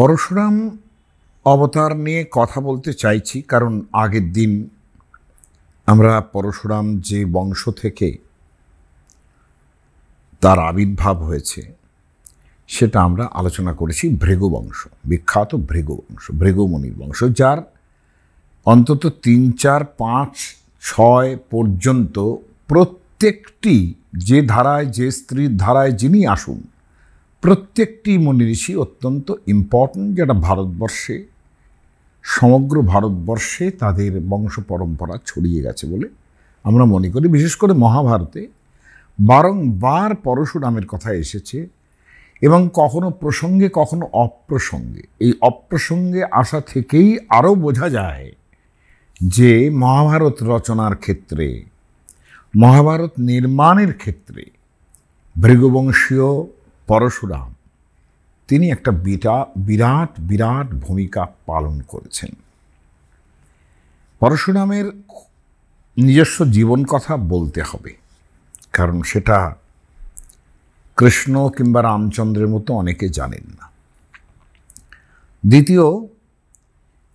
পরশুরাম অবতার নিয়ে কথা বলতে চাইছি, কারণ আগের দিন আমরা পরশুরাম যে বংশ থেকে তার আবির্ভাব হয়েছে, সেটা আমরা আলোচনা করেছি ভৃগু বংশ, বিখ্যাত ভৃগু বংশ ভৃগুমণির বংশ, যার অন্তত তিন, চার, পাঁচ, ছয় পর্যন্ত প্রত্যেকটি যে ধারায় যে স্ত্রীর ধারায় যিনি আসুন প্রত্যেকটি মনি ঋষি অত্যন্ত ইম্পর্ট্যান্ট যেটা ভারতবর্ষে, সমগ্র ভারতবর্ষে তাদের বংশ পরম্পরা ছড়িয়ে গেছে বলে আমরা মনে করি। বিশেষ করে মহাভারতে বারংবার পরশুরামের কথা এসেছে এবং কখনো প্রসঙ্গে, কখনো অপ্রসঙ্গে। এই অপ্রসঙ্গে আসা থেকেই আরও বোঝা যায় যে মহাভারত রচনার ক্ষেত্রে, মহাভারত নির্মাণের ক্ষেত্রে, ভৃগুবংশীয় পরশুরাম। তিনি একটা বিটা, বিরাট বিরাট ভূমিকা পালন করেছেন। পরশুরামের নিজস্ব জীবন কথা বলতে হবে। কারণ সেটা কৃষ্ণ কিংবা রামচন্দ্রের মতো অনেকে জানেন না। দ্বিতীয়,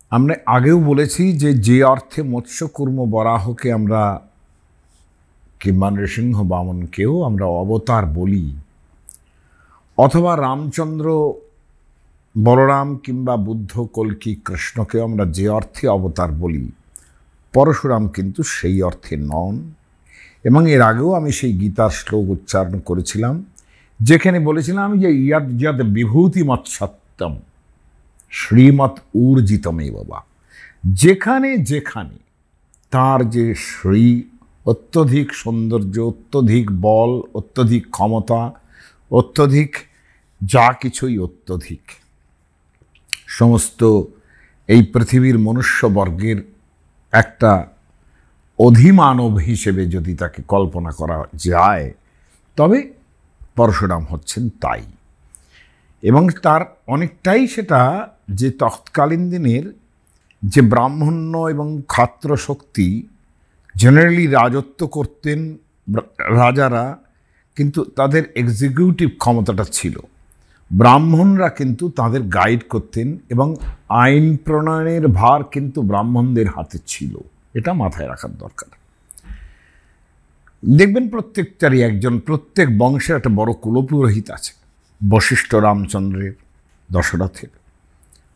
আমরা আগেও বলেছি যে যে অর্থে মৎস্যকুর্ম বরাহকে আমরা কিংবা নৃসিংহ বামনকেও আমরা অবতার বলি অথবা রামচন্দ্র, বলরাম কিংবা বুদ্ধ, কল্কি, কৃষ্ণকেও আমরা যে অর্থে অবতার বলি, পরশুরাম কিন্তু সেই অর্থে নন। এবং এর আগেও আমি সেই গীতার শ্লোক উচ্চারণ করেছিলাম, যেখানে বলেছিলাম যে ইয়াদ ইয়াদ বিভূতি সত্যম শ্রীমৎ ঊর্জিতমে বাবা যেখানে যেখানে তার যে শ্রী, অত্যধিক সৌন্দর্য, অত্যধিক বল, অত্যধিক ক্ষমতা অত্যধিক, যা কিছুই অত্যধিক। সমস্ত এই পৃথিবীর মনুষ্যবর্গের একটা অধিমানব হিসেবে যদি তাকে কল্পনা করা যায়, তবে পরশুরাম হচ্ছেন তাই। এবং তার অনেকটাই সেটা যে তৎকালীন দিনের যে ব্রাহ্মণ্য এবং খাত্র শক্তি জেনারেলি রাজত্ব করতেন রাজারা কিন্তু তাদের এক্সিকিউটিভ ক্ষমতাটা ছিল। ব্রাহ্মণরা কিন্তু তাদের গাইড করতেন এবং আইন প্রণয়নের ভার কিন্তু ব্রাহ্মণদের হাতে ছিল। এটা মাথায় রাখার দরকার। দেখবেন প্রত্যেকটারই একজন, প্রত্যেক বংশের একটা বড় কুলপুরোহিত আছে। বশিষ্ঠ রামচন্দ্রের দশরথের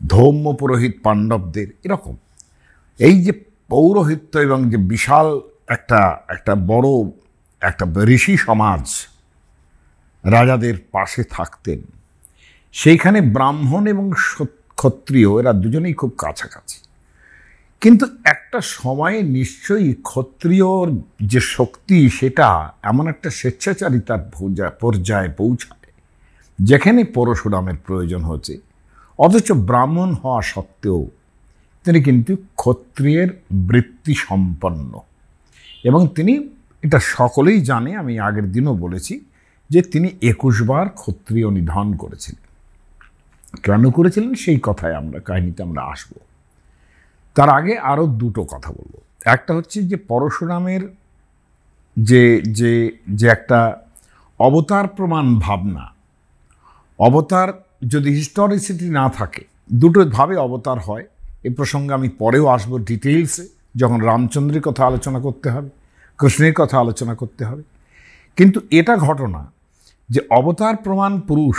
ধৌম্য পুরোহিত পাণ্ডবদের, এরকম। এই যে পৌরোহিত্য এবং যে বিশাল একটা একটা বড় একটা ঋষি সমাজ রাজাদের পাশে থাকতেন। সেইখানে ব্রাহ্মণ এবং ক্ষত্রিয় এরা দুজনেই খুব কাছাকাছি। কিন্তু একটা সময়ে নিশ্চয়ই ক্ষত্রিয়র যে শক্তি সেটা এমন একটা স্বেচ্ছাচারিতার পর্যায়ে পৌঁছায়, যেখানে পরশুরামের প্রয়োজন হচ্ছে অথচ ব্রাহ্মণ হওয়া সত্ত্বেও তিনি কিন্তু ক্ষত্রিয়ের বৃত্তি সম্পন্ন এবং তিনি এটা সকলেই জানে, আমি আগের দিনও বলেছি, যে তিনি একুশবার ক্ষত্রিয় নিধন করেছিলেন। কেন করেছিলেন? সেই কথায় আমরা, কাহিনীতে আমরা আসব। তার আগে আরও দুটো কথা বলব। একটা হচ্ছে যে পরশুরামের যে যে যে একটা অবতার প্রমাণ ভাবনা, অবতার যদি হিস্টোরিসিটি না থাকে, দুটো ভাবে অবতার হয়। এ প্রসঙ্গে আমি পরেও আসব ডিটেইলসে যখন রামচন্দ্রের কথা আলোচনা করতে হবে। কৃষ্ণের কথা আলোচনা করতে হবে। কিন্তু এটা ঘটনা যে অবতার প্রমাণ পুরুষ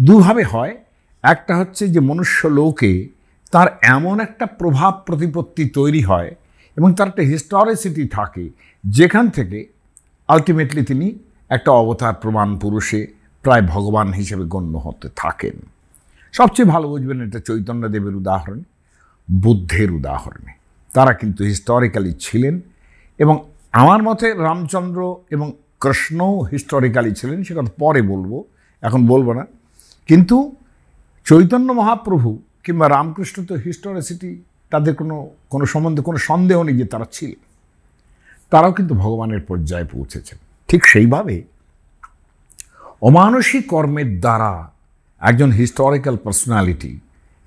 দুভাবে হয়। একটা হচ্ছে যে মনুষ্য লোকে তার এমন একটা প্রভাব প্রতিপত্তি তৈরি হয় এবং তার একটা হিস্টোরিসিটি থাকে, যেখান থেকে আলটিমেটলি তিনি একটা অবতার প্রমাণ পুরুষে প্রায় ভগবান হিসেবে গণ্য হতে থাকেন। সবচেয়ে ভালো বুঝবেন এটা চৈতন্যদেবের উদাহরণ, বুদ্ধের উদাহরণে। তারা কিন্তু হিস্টোরিক্যালি ছিলেন এবং আমার মতে রামচন্দ্র এবং কৃষ্ণ হিস্টোরিক্যালি ছিলেন, সে কথা পরে বলব, এখন বলব না। কিন্তু চৈতন্য মহাপ্রভু কিংবা রামকৃষ্ণ তো হিস্টোরিসিটি তাদের কোনো কোনো সম্বন্ধে কোনো সন্দেহ নেই যে তারা ছিলেন। তারাও কিন্তু ভগবানের পর্যায়ে পৌঁছেছেন। ঠিক সেইভাবে অমানসিক কর্মের দ্বারা একজন হিস্টোরিক্যাল পার্সোনালিটি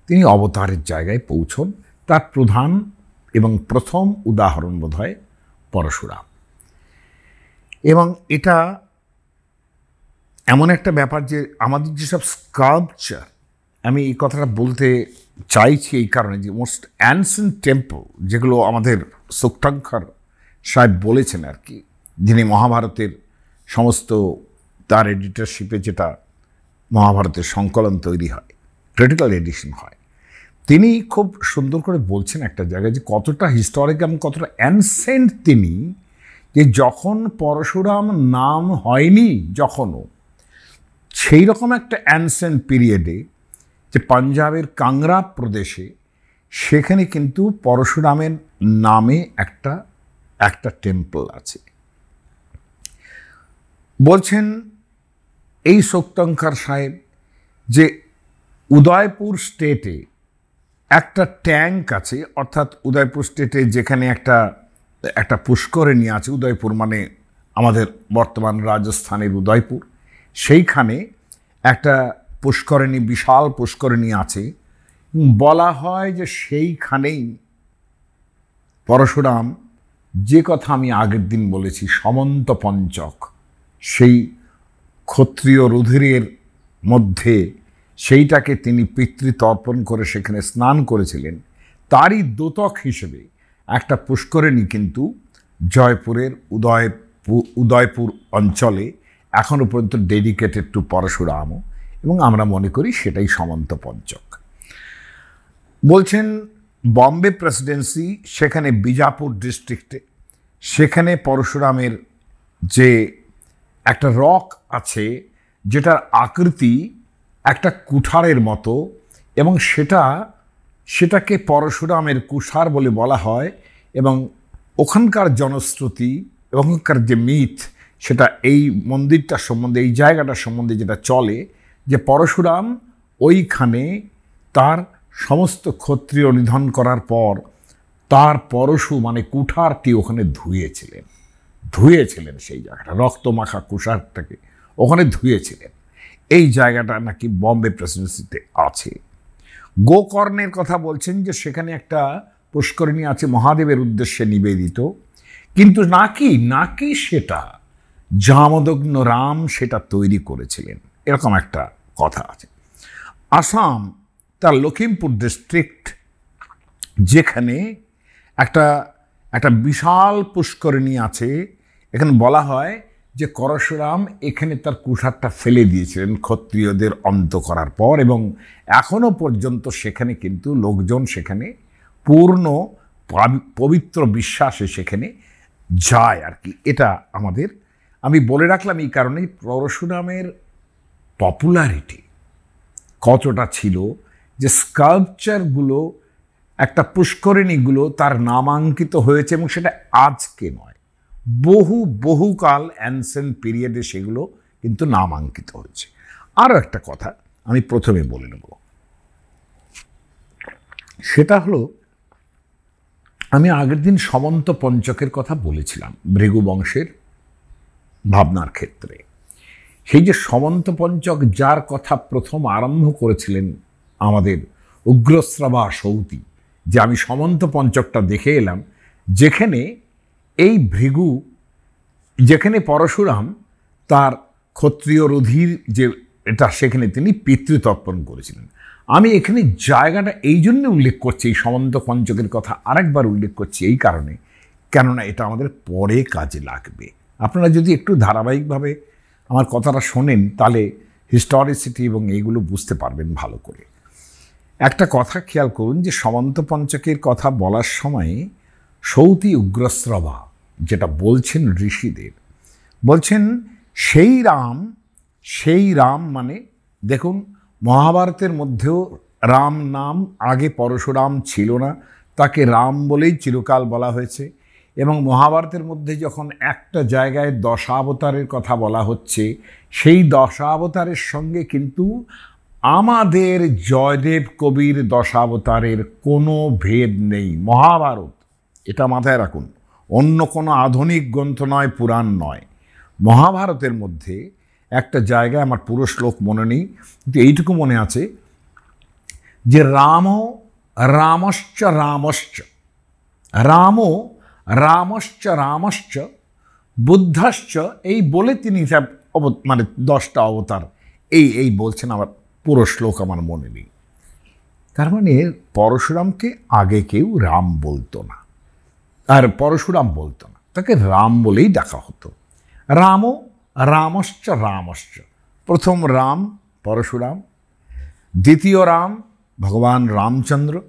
তিনি অবতারের জায়গায় পৌঁছন। তার প্রধান এবং প্রথম উদাহরণ বোধ হয় পরশুরাম এবং এটা এমন একটা ব্যাপার যে আমাদের যেসব স্কাল্পচার আমি এই কথাটা বলতে চাইছি এই কারণে যে মোস্ট অ্যানসেন্ট টেম্পল যেগুলো আমাদের সুক্তাঙ্কর সাহেব বলেছেন আর কি, যিনি মহাভারতের সমস্ত তার এডিটরশিপে যেটা মহাভারতের সংকলন তৈরি হয় ক্রিটিক্যাল এডিশন হয়। তিনি খুব সুন্দর করে বলছেন একটা জায়গায় যে কতটা হিস্টোরিক এবং কতটা অ্যানসেন্ট তিনি যে যখন পরশুরাম নাম হয়নি যখনও সেই রকম একটা অ্যানসেন্ট পিরিয়ডে যে পাঞ্জাবের কাংরা প্রদেশে সেখানে কিন্তু পরশুরামের নামে একটা একটা টেম্পল আছে। বলছেন এই শোক্তঙ্কার সাহেব যে উদয়পুর স্টেটে একটা ট্যাঙ্ক আছে, অর্থাৎ উদয়পুর স্টেটে যেখানে একটা একটা পুষ্করিণী আছে উদয়পুর মানে আমাদের বর্তমান রাজস্থানের উদয়পুর। সেইখানে একটা পুষ্করিণী বিশাল পুষ্করিণী আছে। বলা হয় যে সেইখানেই পরশুরাম, যে কথা আমি আগের দিন বলেছি, সমন্ত পঞ্চক, সেই ক্ষত্রিয় রুধিরের মধ্যে সেইটাকে তিনি পিতৃতর্পণ করে সেখানে স্নান করেছিলেন। তারই দোতক হিসেবে একটা পুষ্করিণী কিন্তু জয়পুরের উদয় উদয়পুর অঞ্চলে এখনও পর্যন্ত ডেডিকেটেড টু পরশুরামও এবং আমরা মনে করি সেটাই সমন্ত পঞ্চক। বলছেন, বম্বে প্রেসিডেন্সি সেখানে বিজাপুর ডিস্ট্রিক্টে, সেখানে পরশুরামের যে একটা রক আছে, যেটার আকৃতি একটা কুঠারের মতো এবং সেটা, সেটাকে পরশুরামের কুষার বলে বলা হয় এবং ওখানকার জনশ্রুতি, ওখানকার যে মিথ, সেটা এই মন্দিরটার সম্বন্ধে, এই জায়গাটার সম্বন্ধে যেটা চলে, যে পরশুরাম ওইখানে তার সমস্ত ক্ষত্রিয় নিধন করার পর তার পরশু মানে কুঠারটি ওখানে ধুয়েছিলেন। ধুয়েছিলেন সেই জায়গাটা, রক্তমাখা কুষারটাকে ওখানে ধুয়েছিলেন। এই জায়গাটা নাকি বম্বে প্রেসিডেন্সিতে আছে। গোকর্ণের কথা বলছেন যে সেখানে একটা পুষ্করিণী আছে, মহাদেবের উদ্দেশ্যে নিবেদিত। কিন্তু নাকি নাকি সেটা জামদগ্ন রাম সেটা তৈরি করেছিলেন। এরকম একটা কথা আছে। আসাম তার লখিমপুর ডিস্ট্রিক্ট যেখানে একটা একটা বিশাল পুষ্করিণী আছে, এখানে বলা হয় যে করশুরাম এখানে তার কুঠারটা ফেলে দিয়েছিলেন ক্ষত্রিয়দের অন্ত করার পর এবং এখনও পর্যন্ত সেখানে কিন্তু লোকজন সেখানে পূর্ণ পবিত্র বিশ্বাসে সেখানে যায় আর কি। এটা আমাদের, আমি বলে রাখলাম এই কারণে পরশুরামের পপুলারিটি কতটা ছিল যে স্কাল্পচারগুলো একটা পুষ্করিণীগুলো তার নামাঙ্কিত হয়েছে এবং সেটা আজকে নয়। বহু, বহুকাল অ্যানসেন্ট পিরিয়ডে সেগুলো কিন্তু নামাঙ্কিত হয়েছে আরও একটা কথা আমি প্রথমে বলে নেব। সেটা হলো, আমি আগের দিন সমন্ত পঞ্চকের কথা বলেছিলাম ভৃগু বংশের ভাবনার ক্ষেত্রে। সেই যে সমন্ত পঞ্চক যার কথা প্রথম আরম্ভ করেছিলেন আমাদের উগ্রশ্রবা সৌতি, যে আমি সমন্ত পঞ্চকটা দেখে এলাম, যেখানে এই ভৃগু, যেখানে পরশুরাম, তার ক্ষত্রিয় রুধির যে এটা, সেখানে তিনি পিতৃতর্পণ করেছিলেন। আমি এখানে জায়গাটা এই জন্য উল্লেখ করছি, এই সমন্ত পঞ্চকের কথা আরেকবার উল্লেখ করছি এই কারণে, কেননা এটা আমাদের পরে কাজে লাগবে। আপনারা যদি একটু ধারাবাহিকভাবে আমার কথাটা শোনেন, তাহলে হিস্টোরিসিটি এবং এইগুলো বুঝতে পারবেন ভালো করে। একটা কথা খেয়াল করুন যে সমন্ত পঞ্চকের কথা বলার সময় সৌতি উগ্রস্রবা যেটা বলছেন ঋষিদের, বলছেন সেই রাম সেই রাম মানে দেখুন, মহাভারতের মধ্যেও রাম নাম, আগে পরশুরাম ছিল না, তাকে রাম বলেই চিরকাল বলা হয়েছে এবং মহাভারতের মধ্যে যখন একটা জায়গায় দশাবতারের কথা বলা হচ্ছে, সেই দশাবতারের সঙ্গে কিন্তু আমাদের জয়দেব কবির দশাবতারের কোনো ভেদ নেই, মহাভারত, এটা মাথায় রাখুন। অন্য কোনো আধুনিক গ্রন্থ নয়, পুরাণ নয়। মহাভারতের মধ্যে একটা জায়গায় আমার পুরো শ্লোক মনে নেই, কিন্তু এইটুকু মনে আছে যে রাম রামশ্চ রামশ্চ, রাম রামশ্চ রামশ্চ, বুদ্ধশ্চ, এই বলে তিনি মানে দশটা অবতার, এই এই বলছেন আমার পুরো শ্লোক আমার মনে নেই। তার মানে পরশুরামকে আগে কেউ রাম বলতো না। আর পরশুরাম বলতো না। তাকে রাম বলেই ডাকা হতো। রামও রামশ্চ রামশ্চ। প্রথম রাম পরশুরাম, দ্বিতীয় রাম ভগবান রামচন্দ্র,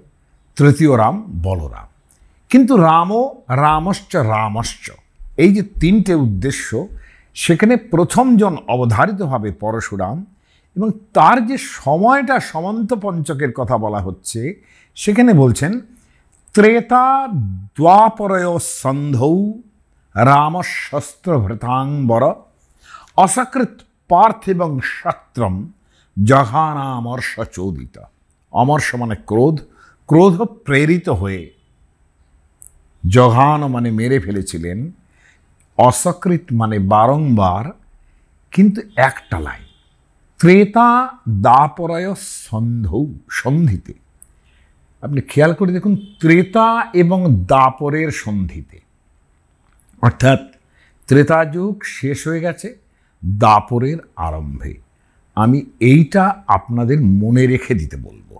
তৃতীয় রাম বলরাম। কিন্তু রামও রামশ্চ রামশ্চ। এই যে তিনটে উদ্দেশ্য, সেখানে প্রথমজন অবধারিতভাবে পরশুরাম এবং তার যে সময়টা সমন্ত পঞ্চকের কথা বলা হচ্ছে, সেখানে বলছেন ত্রেতা দ্বাপরয় সন্ধৌ রামশস্ত্রভৃতাঙ্বর অসকৃত পার্থিবং শস্ত্রম জঘানামর্ষ চোদিত অমর্ষ মানে ক্রোধ ক্রোধ প্রেরিত হয়ে জঘান মানে মেরে ফেলেছিলেন অসকৃত মানে বারংবার কিন্তু একটা লাইন ত্রেতা দাপরয় সন্ধৌ সন্ধিতে আপনি খেয়াল করে দেখুন, ত্রেতা এবং দাপরের সন্ধিতে। অর্থাৎ ত্রেতা যুগ শেষ হয়ে গেছে, দাপরের আরম্ভে। আমি এইটা আপনাদের মনে রেখে দিতে বলব।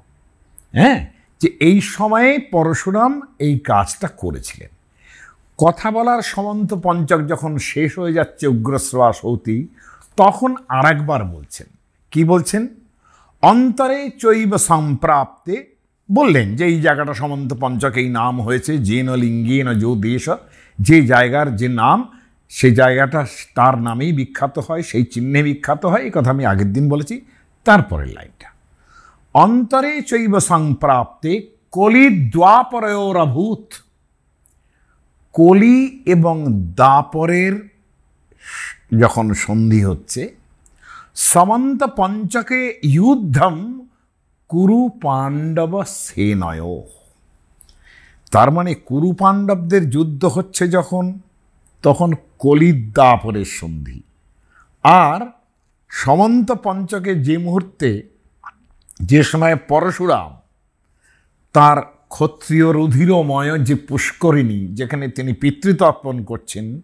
হ্যাঁ? যে এই সময়ে পরশুরাম এই কাজটা করেছিলেন। কথা বলার সমন্ত পঞ্চক যখন শেষ হয়ে যাচ্ছে উগ্রশ্রবা সৌতি, তখন আরেকবার বলছেন। কি বলছেন? অন্তরে চৈব সম্প্রাপ্তে বললেন যে এই জায়গাটা সমন্ত পঞ্চক, এই নাম হয়েছে জেন লিঙ্গেন যো দেশ যে জায়গার যে নাম সেই জায়গাটা তার নামেই বিখ্যাত হয়, সেই চিহ্নে বিখ্যাত হয়, এই কথা আমি আগের দিন বলেছি। তারপরের লাইনটা। অন্তরে চৈব সংপ্রাপ্তে কলি দ্বাপরয়োরভূত কলি এবং দাপরের যখন সন্ধি হচ্ছে, সমন্ত পঞ্চকে যুদ্ধম কুরু পাণ্ডব সেনয়। তার মানে কুরু পাণ্ডবদের যুদ্ধ হচ্ছে যখন, তখন কলিদ্দাপরের সন্ধি। আর সমন্ত পঞ্চকে যে মুহূর্তে, যে সময় পরশুরাম, তার ক্ষত্রিয় রুধিরময় যে পুষ্করিণী, যেখানে তিনি পিতৃত্ব অর্পণ করছেন,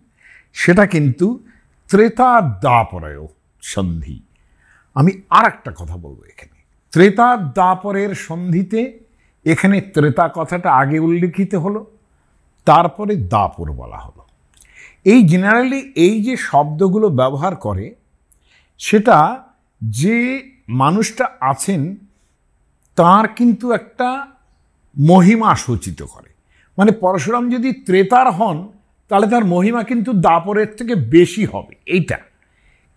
সেটা কিন্তু ত্রেতা দাপরয় সন্ধি। আমি আর একটা কথা বলব এখানে। ত্রেতা দাপরের সন্ধিতে, এখানে ত্রেতা কথাটা আগে উল্লিখিত হলো, তারপরে দাপর বলা হলো। এই জেনারেলি এই যে শব্দগুলো ব্যবহার করে, সেটা যে মানুষটা আছেন, তার কিন্তু একটা মহিমা সূচিত করে। মানে পরশুরাম যদি ত্রেতার হন, তাহলে তার মহিমা কিন্তু দাপরের থেকে বেশি হবে, এইটা।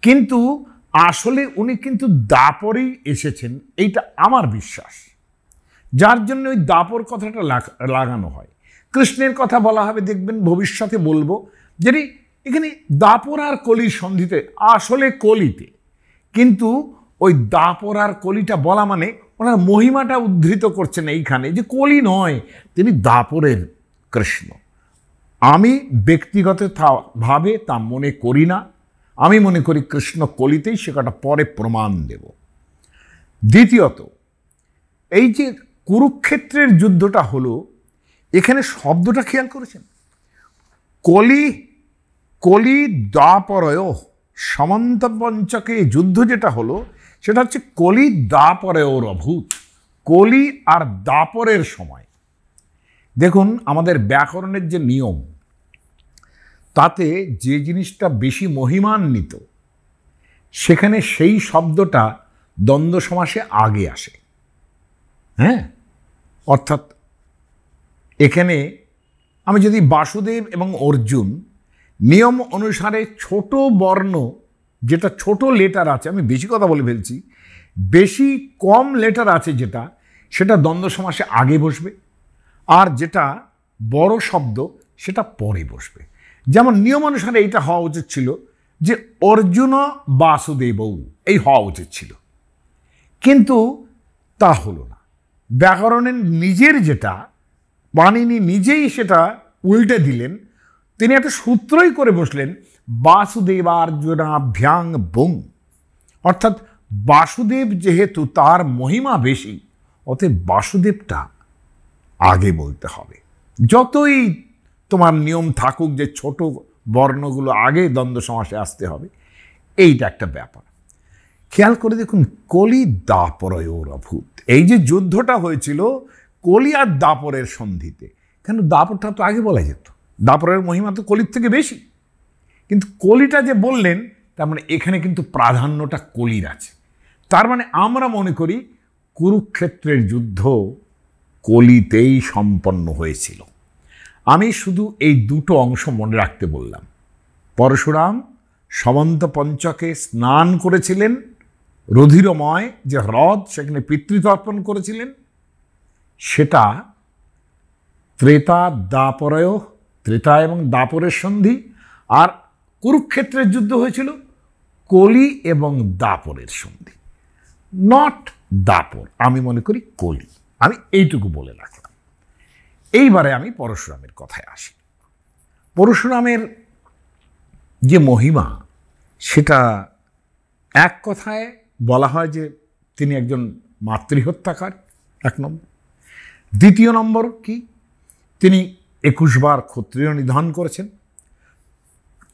কিন্তু আসলে উনি কিন্তু দাপরেই এসেছেন, এইটা আমার বিশ্বাস। যার জন্য ওই দাপর কথাটা লাগানো হয়। কৃষ্ণের কথা বলা হবে, দেখবেন ভবিষ্যতে বলব যদি এখানে দাপর আর কলির সন্ধিতে, আসলে কলিতে। কিন্তু ওই দাপর আর কলিটা বলা মানে ওনার মহিমাটা উদ্ধৃত করছেন এইখানে, যে কলি নয়, তিনি দাপরের কৃষ্ণ। আমি ব্যক্তিগত ভাবে তা মনে করি না। আমি মনে করি কৃষ্ণ কলিতেই সে কটা পরে প্রমাণ দেব। দ্বিতীয়ত, এই যে কুরুক্ষেত্রের যুদ্ধটা হলো, এখানে শব্দটা খেয়াল করেছেন? কলি কলি দাপরয় সমন্ত পঞ্চকে যুদ্ধ যেটা হলো, সেটা হচ্ছে কলি দাপরেওর অভূত, কলি আর দাপরের সময়। দেখুন, আমাদের ব্যাকরণের যে নিয়ম তাতে যে জিনিসটা বেশি মহিমান্বিত, সেখানে সেই শব্দটা দ্বন্দ্ব সমাসে আগে আসে। হ্যাঁ? অর্থাৎ এখানে আমি যদি বাসুদেব এবং অর্জুন নিয়ম অনুসারে ছোট বর্ণ, যেটা ছোট লেটার আছে, আমি বেশি কথা বলে ফেলছি, বেশি কম লেটার আছে যেটা, সেটা দ্বন্দ্ব সমাসে আগে বসবে, আর যেটা বড় শব্দ, সেটা পরে বসবে। যেমন নিয়ম অনুসারে এইটা হওয়া উচিত ছিল যে অর্জুন বাসুদেব এই হওয়া উচিত ছিল। কিন্তু তা হলো না। ব্যাকরণের নিজের যেটা পানিনি নিজেই সেটা উল্টে দিলেন। তিনি একটা সূত্রই করে বসলেন, বাসুদেবার্জুনাভ্যাং বুং। অর্থাৎ বাসুদেব যেহেতু তার মহিমা বেশি, অতএব বাসুদেবটা আগে বলতে হবে। যতই তোমার নিয়ম থাকুক যে ছোট বর্ণগুলো আগে দ্বন্দ্ব সমাসে আসতে হবে। এইটা একটা ব্যাপার। খেয়াল করে দেখুন, কলি দাপরয়োর অভূত। এই যে যুদ্ধটা হয়েছিল কলি আর দাপরের সন্ধিতে, কেন দাপরটা তো আগে বলা যেত? দাপরের মহিমা তো কলির থেকে বেশি। কিন্তু কলিটা যে বললেন, তার মানে এখানে কিন্তু প্রাধান্যটা কলির আছে। তার মানে আমরা মনে করি, কুরুক্ষেত্রের যুদ্ধ কলিতেই সম্পন্ন হয়েছিল। আমি শুধু এই দুটো অংশ মনে রাখতে বললাম। পরশুরাম সমন্ত পঞ্চকে স্নান করেছিলেন, রুধিরময় যে হ্রদ সেখানে পিতৃতর্পণ করেছিলেন, সেটা ত্রেতা দাপরয় ত্রেতা এবং দাপরের সন্ধি আর কুরুক্ষেত্রের যুদ্ধ হয়েছিল কলি এবং দাপরের সন্ধি, নট দাপর আমি মনে করি কলি। আমি এইটুকু বলে রাখলাম এইবারে আমি পরশুরামের কথায় আসি। পরশুরামের যে মহিমা, সেটা এক কথায় বলা হয় যে তিনি একজন মাতৃহত্যাকার, এক নম্বর। দ্বিতীয় নম্বর কি? তিনি একুশবার ক্ষত্রিয় নিধন করেছেন।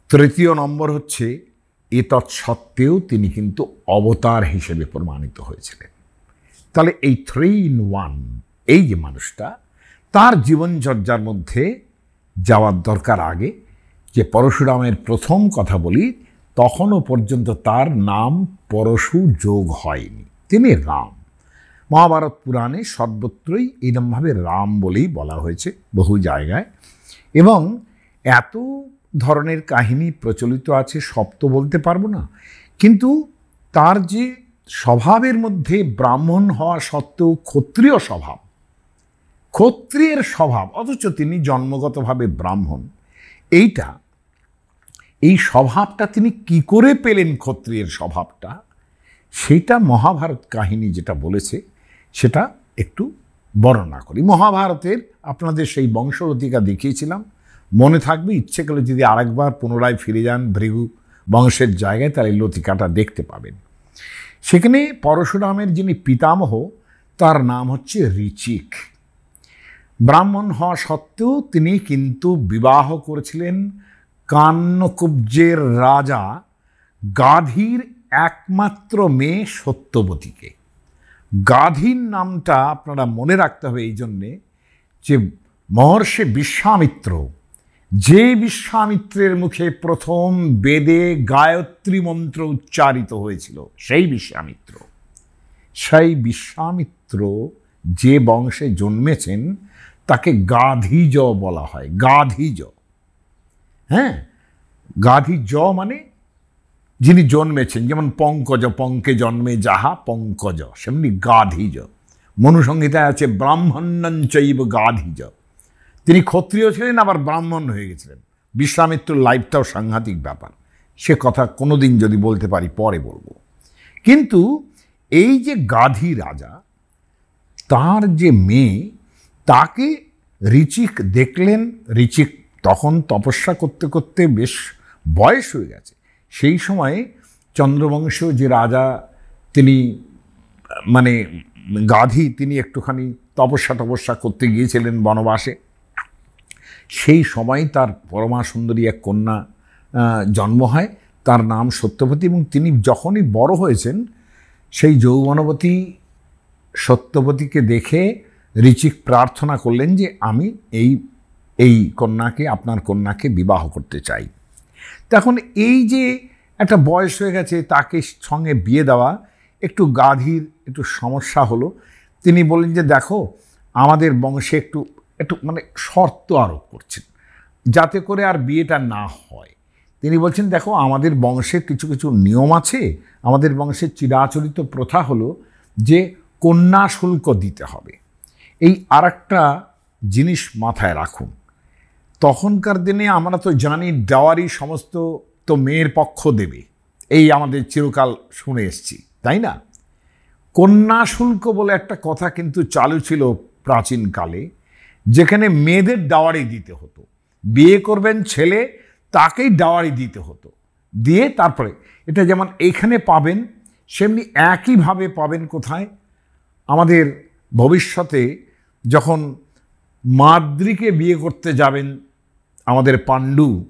তৃতীয় নম্বর হচ্ছে, এ তৎসত্ত্বেও তিনি কিন্তু অবতার হিসেবে প্রমাণিত হয়েছিলেন। তাহলে এই থ্রি ইন ওয়ান এই যে মানুষটা তার জীবনচর্যার মধ্যে যাওয়ার দরকার আগে যে পরশুরামের প্রথম কথা বলি, তখনও পর্যন্ত তার নাম পরশু যোগ হয়নি। তিনি রাম। মহাভারত পুরাণে সর্বত্রই এরমভাবে রাম বলেই বলা হয়েছে বহু জায়গায়। এবং এত ধরনের কাহিনী প্রচলিত আছে, সব তো বলতে পারব না। কিন্তু তার যে স্বভাবের মধ্যে ব্রাহ্মণ হওয়া সত্ত্বেও ক্ষত্রিয় স্বভাব ক্ষত্রিয়ের স্বভাব, অথচ তিনি জন্মগতভাবে ব্রাহ্মণ। এইটা, এই স্বভাবটা তিনি কি করে পেলেন ক্ষত্রিয়ের স্বভাবটা? সেটা মহাভারত কাহিনী যেটা বলেছে, সেটা একটু বর্ণনা করি। মহাভারতের আপনাদের সেই বংশলতিকা দেখিয়েছিলাম। মনে থাকবে, ইচ্ছে করলে যদি আরেকবার পুনরায় ফিরে যান ভৃগু বংশের জায়গায় এই লতিকাটা দেখতে পাবেন। সেখানে পরশুরামের যিনি পিতামহ, তার নাম হচ্ছে ঋচিক। ব্রাহ্মণ হওয়া সত্ত্বেও তিনি কিন্তু বিবাহ করেছিলেন কান্নকুব্জের রাজা গাধীর একমাত্র মেয়ে সত্যবতীকে। গাধীর নামটা আপনারা মনে রাখতে হবে এই জন্যে যে মহর্ষি বিশ্বামিত্র যে বিশ্বামিত্রের মুখে প্রথম বেদে গায়ত্রী মন্ত্র উচ্চারিত হয়েছিল, সেই বিশ্বামিত্র। সেই বিশ্বামিত্র যে বংশে জন্মেছেন তাকে গাধীজ বলা হয়, গাধীজ। হ্যাঁ? গাধী জ মানে যিনি জন্মেছেন, যেমন পঙ্কজ, পঙ্কে জন্মে যাহা পঙ্কজ, সেমনি গাধীজ। মনুসংহিতায় আছে ব্রাহ্মণ্যঞ্চৈব গাধীজ। তিনি ক্ষত্রিয় ছিলেন, আবার ব্রাহ্মণ হয়ে গেছিলেন। বিশ্বামিত্রর লাইফটাও সাংঘাতিক ব্যাপার। সে কথা কোনো দিন যদি বলতে পারি, পরে বলব। কিন্তু এই যে গাধী রাজা, তার যে মেয়ে তাকে ঋচিক দেখলেন, ঋচিক তখন তপস্যা করতে করতে বেশ বয়স হয়ে গেছে। সেই সময়ে চন্দ্রবংশ যে রাজা, তিনি মানে গাধী, তিনি একটুখানি তপস্যা তপস্যা করতে গিয়েছিলেন বনবাসে। সেই সময় তার পরমা সুন্দরী এক কন্যা জন্ম হয়। তার নাম সত্যপতি এবং তিনি যখনই বড় হয়েছেন, সেই যৌবনবতী সত্যপতিকে দেখে ঋচিক প্রার্থনা করলেন যে আমি এই এই কন্যাকে, আপনার কন্যাকে বিবাহ করতে চাই। তখন এই যে একটা বয়স হয়ে গেছে, তাকে সঙ্গে বিয়ে দেওয়া, একটু গাধীর একটু সমস্যা হলো। তিনি বললেন যে দেখো, আমাদের বংশে একটু একটু মানে শর্ত আরোপ করছেন, যাতে করে আর বিয়েটা না হয়। তিনি বলছেন, দেখো, আমাদের বংশের কিছু কিছু নিয়ম আছে। আমাদের বংশের চিরাচরিত প্রথা হলো যে কন্যা শুল্ক দিতে হবে। এই আর জিনিস মাথায় রাখুন। তখনকার দিনে আমরা তো জানি ডাওয়ারি সমস্ত তো মেয়ের পক্ষ দেবে। এই আমাদের চিরকাল শুনে এসছি, তাই না? কন্যা শুল্ক বলে একটা কথা কিন্তু চালু ছিল প্রাচীনকালে, যেখানে মেয়েদের ডাওয়ারি দিতে হতো। বিয়ে করবেন ছেলে, তাকেই ডাওয়ারি দিতে হতো। দিয়ে তারপরে এটা যেমন এইখানে পাবেন, সেমনি একইভাবে পাবেন কোথায়? আমাদের ভবিষ্যতে যখন মাদ্রিকে বিয়ে করতে যাবেন আমাদের পাণ্ডু,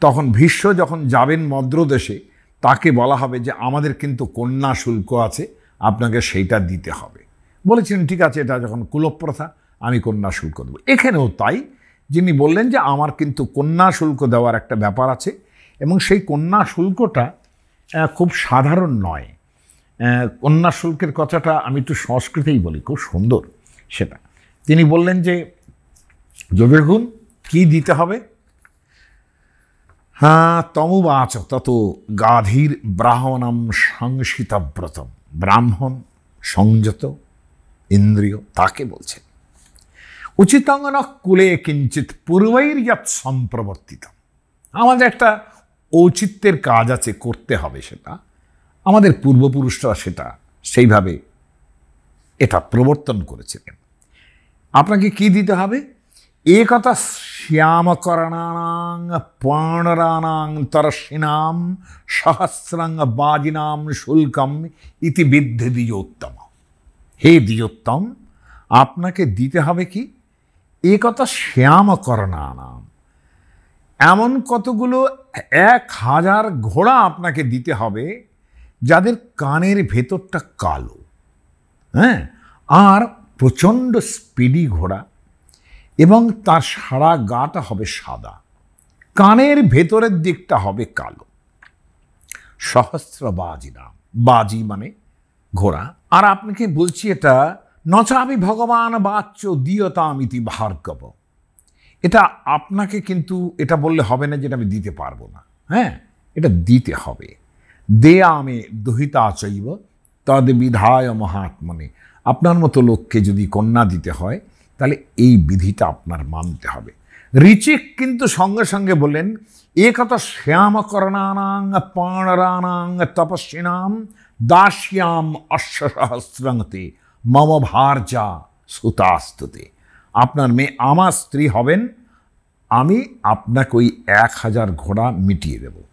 তখন ভীষ্ম যখন যাবেন মদ্রদেশে, তাকে বলা হবে যে আমাদের কিন্তু কন্যা শুল্ক আছে, আপনাকে সেইটা দিতে হবে। বলেছেন, ঠিক আছে, এটা যখন কুলপ্রথা, আমি কন্যা শুল্ক দেবো। এখানেও তাই, যিনি বললেন যে আমার কিন্তু কন্যা শুল্ক দেওয়ার একটা ব্যাপার আছে, এবং সেই কন্যা শুল্কটা খুব সাধারণ নয়। কন্যা শুল্কের কথাটা আমি একটু সংস্কৃতেই বলি, খুব সুন্দর সেটা। তিনি বললেন যে যোগেগুণ কি দিতে হবে? হ্যাঁ তমুবাচ তত গাধীর ব্রাহ্মণম সংসিতব্রতম। ব্রাহ্মণ, সংযত, ইন্দ্রিয়, তাকে বলছেন উচিতঙ্গন কুলে কিঞ্চিত পূর্বৈর্যাত সম্প্রবর্তিত আমাদের একটা ঔচিত্যের কাজ আছে করতে হবে সেটা। আমাদের পূর্বপুরুষরা সেটা, সেইভাবে এটা প্রবর্তন করেছিলেন। আপনাকে কি দিতে হবে? একথা শ্যামকরণানাং পর্ণরানাং তরসিনাম সহস্রাং বাজিনাম শুল্কম ইতি বিদ্ধি দ্বিজোত্তম। হে দ্বিজোত্তম, আপনাকে দিতে হবে কি? একথা শ্যামকরণানাম এমন কতগুলো এক হাজার ঘোড়া আপনাকে দিতে হবে যাদের কানের ভেতরটা কালো হ্যাঁ আর প্রচণ্ড স্পিডি ঘোড়া এবং তার সারা গাটা হবে সাদা, কানের ভেতরের দিকটা হবে কালো। সহস্র বাজি নাম, বাজি মানে ঘোড়া। আর আপনাকে বলছি এটা? নচামি ভগবান বাচ্য দিয়তামিতি ভার্গব। এটা আপনাকে কিন্তু এটা বললে হবে না যেটা আমি দিতে পারব না হ্যাঁ এটা দিতে হবে। দেয়া আমি দহিতা চৈব, তদ বিধায় মহাত্মনে। আপনার মতো লোককে যদি কন্যা দিতে হয়, তাহলে এই বিধিটা আপনার মানতে হবে। ঋচিক কিন্তু সঙ্গে সঙ্গে বললেন একত শ্যামকরণানাং পাণরানাং তপস্বিনাম দাস্যাম অশ্বসহস্রংতে মম ভার্যা সুতাস্তুতে। আপনার মেয়ে আমার স্ত্রী হবেন, আমি আপনাকে ওই এক হাজার ঘোড়া মিটিয়ে দেব।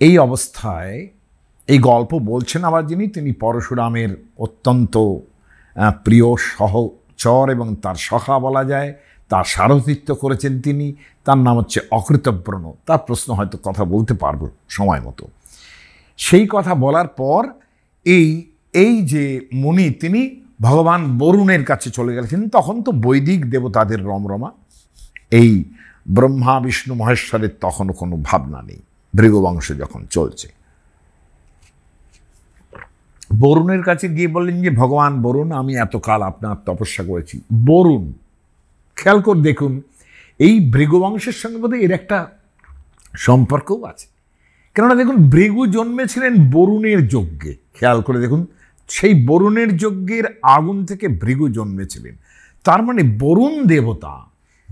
এই অবস্থায় এই গল্প বলছেন আবার যিনি, তিনি পরশুরামের অত্যন্ত প্রিয় সহচর এবং তার সখা বলা যায়, তার সারথিত্ব করেছেন তিনি, তার নাম হচ্ছে অকৃতব্রণ। তার প্রশ্ন হয়তো কথা বলতে পারব সময় মতো। সেই কথা বলার পর এই এই যে মুনি, তিনি ভগবান বরুণের কাছে চলে গেলেন। তখন তো বৈদিক দেবতাদের রমরমা। এই ব্রহ্মা, বিষ্ণু, মহেশ্বরের তখনও কোনো ভাবনা নেই। ভৃগবংশ যখন চলছে। বরুণের কাছে গিয়ে বললেন যে, ভগবান বরুণ, আমি এতকাল আপনার তপস্যা করেছি। বরুণ, খেয়াল করে দেখুন, এই ভৃগবংশের সঙ্গে বোধহয় এর একটা সম্পর্কও আছে। কেননা দেখুন, ভৃগু জন্মেছিলেন বরুণের যজ্ঞে। খেয়াল করে দেখুন, সেই বরুণের যজ্ঞের আগুন থেকে ভৃগু জন্মেছিলেন। তার মানে বরুণ দেবতা,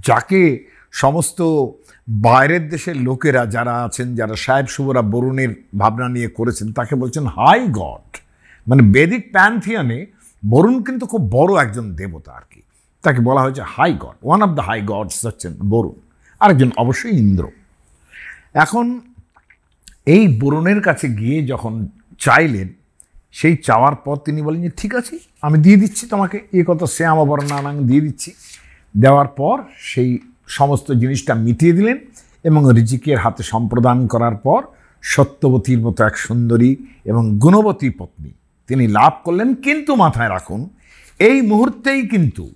যাকে সমস্ত বাইরের দেশের লোকেরা যারা আছেন, যারা সাহেব শুভরা বরুণের ভাবনা নিয়ে করেছেন, তাকে বলছেন, হাই গড! মানে বেদিক প্যান্থিয়ানে বরুণ কিন্তু খুব বড় একজন দেবতা আর কি। তাকে বলা হয়েছে, high god! One of the high gods হচ্ছেন বরুণ, আরেকজন অবশ্যই ইন্দ্র। এখন এই বরুণের কাছে গিয়ে যখন চাইলেন, সেই চাওয়ার পর তিনি বলেন যে, ঠিক আছে, আমি দিয়ে দিচ্ছি তোমাকে, এ কত শ্যাম বর্ণানাং দিয়ে দিচ্ছি। দেওয়ার পর সেই সমস্ত জিনিসটা মিটিয়ে দিলেন এবং ঋচিকের হাতে সম্প্রদান করার পর সত্যবতীর মতো এক সুন্দরী এবং গুণবতী পত্নী তিনি লাভ করলেন, কিন্তু মাথায় রাখুন, এই মুহূর্তেই কিন্তু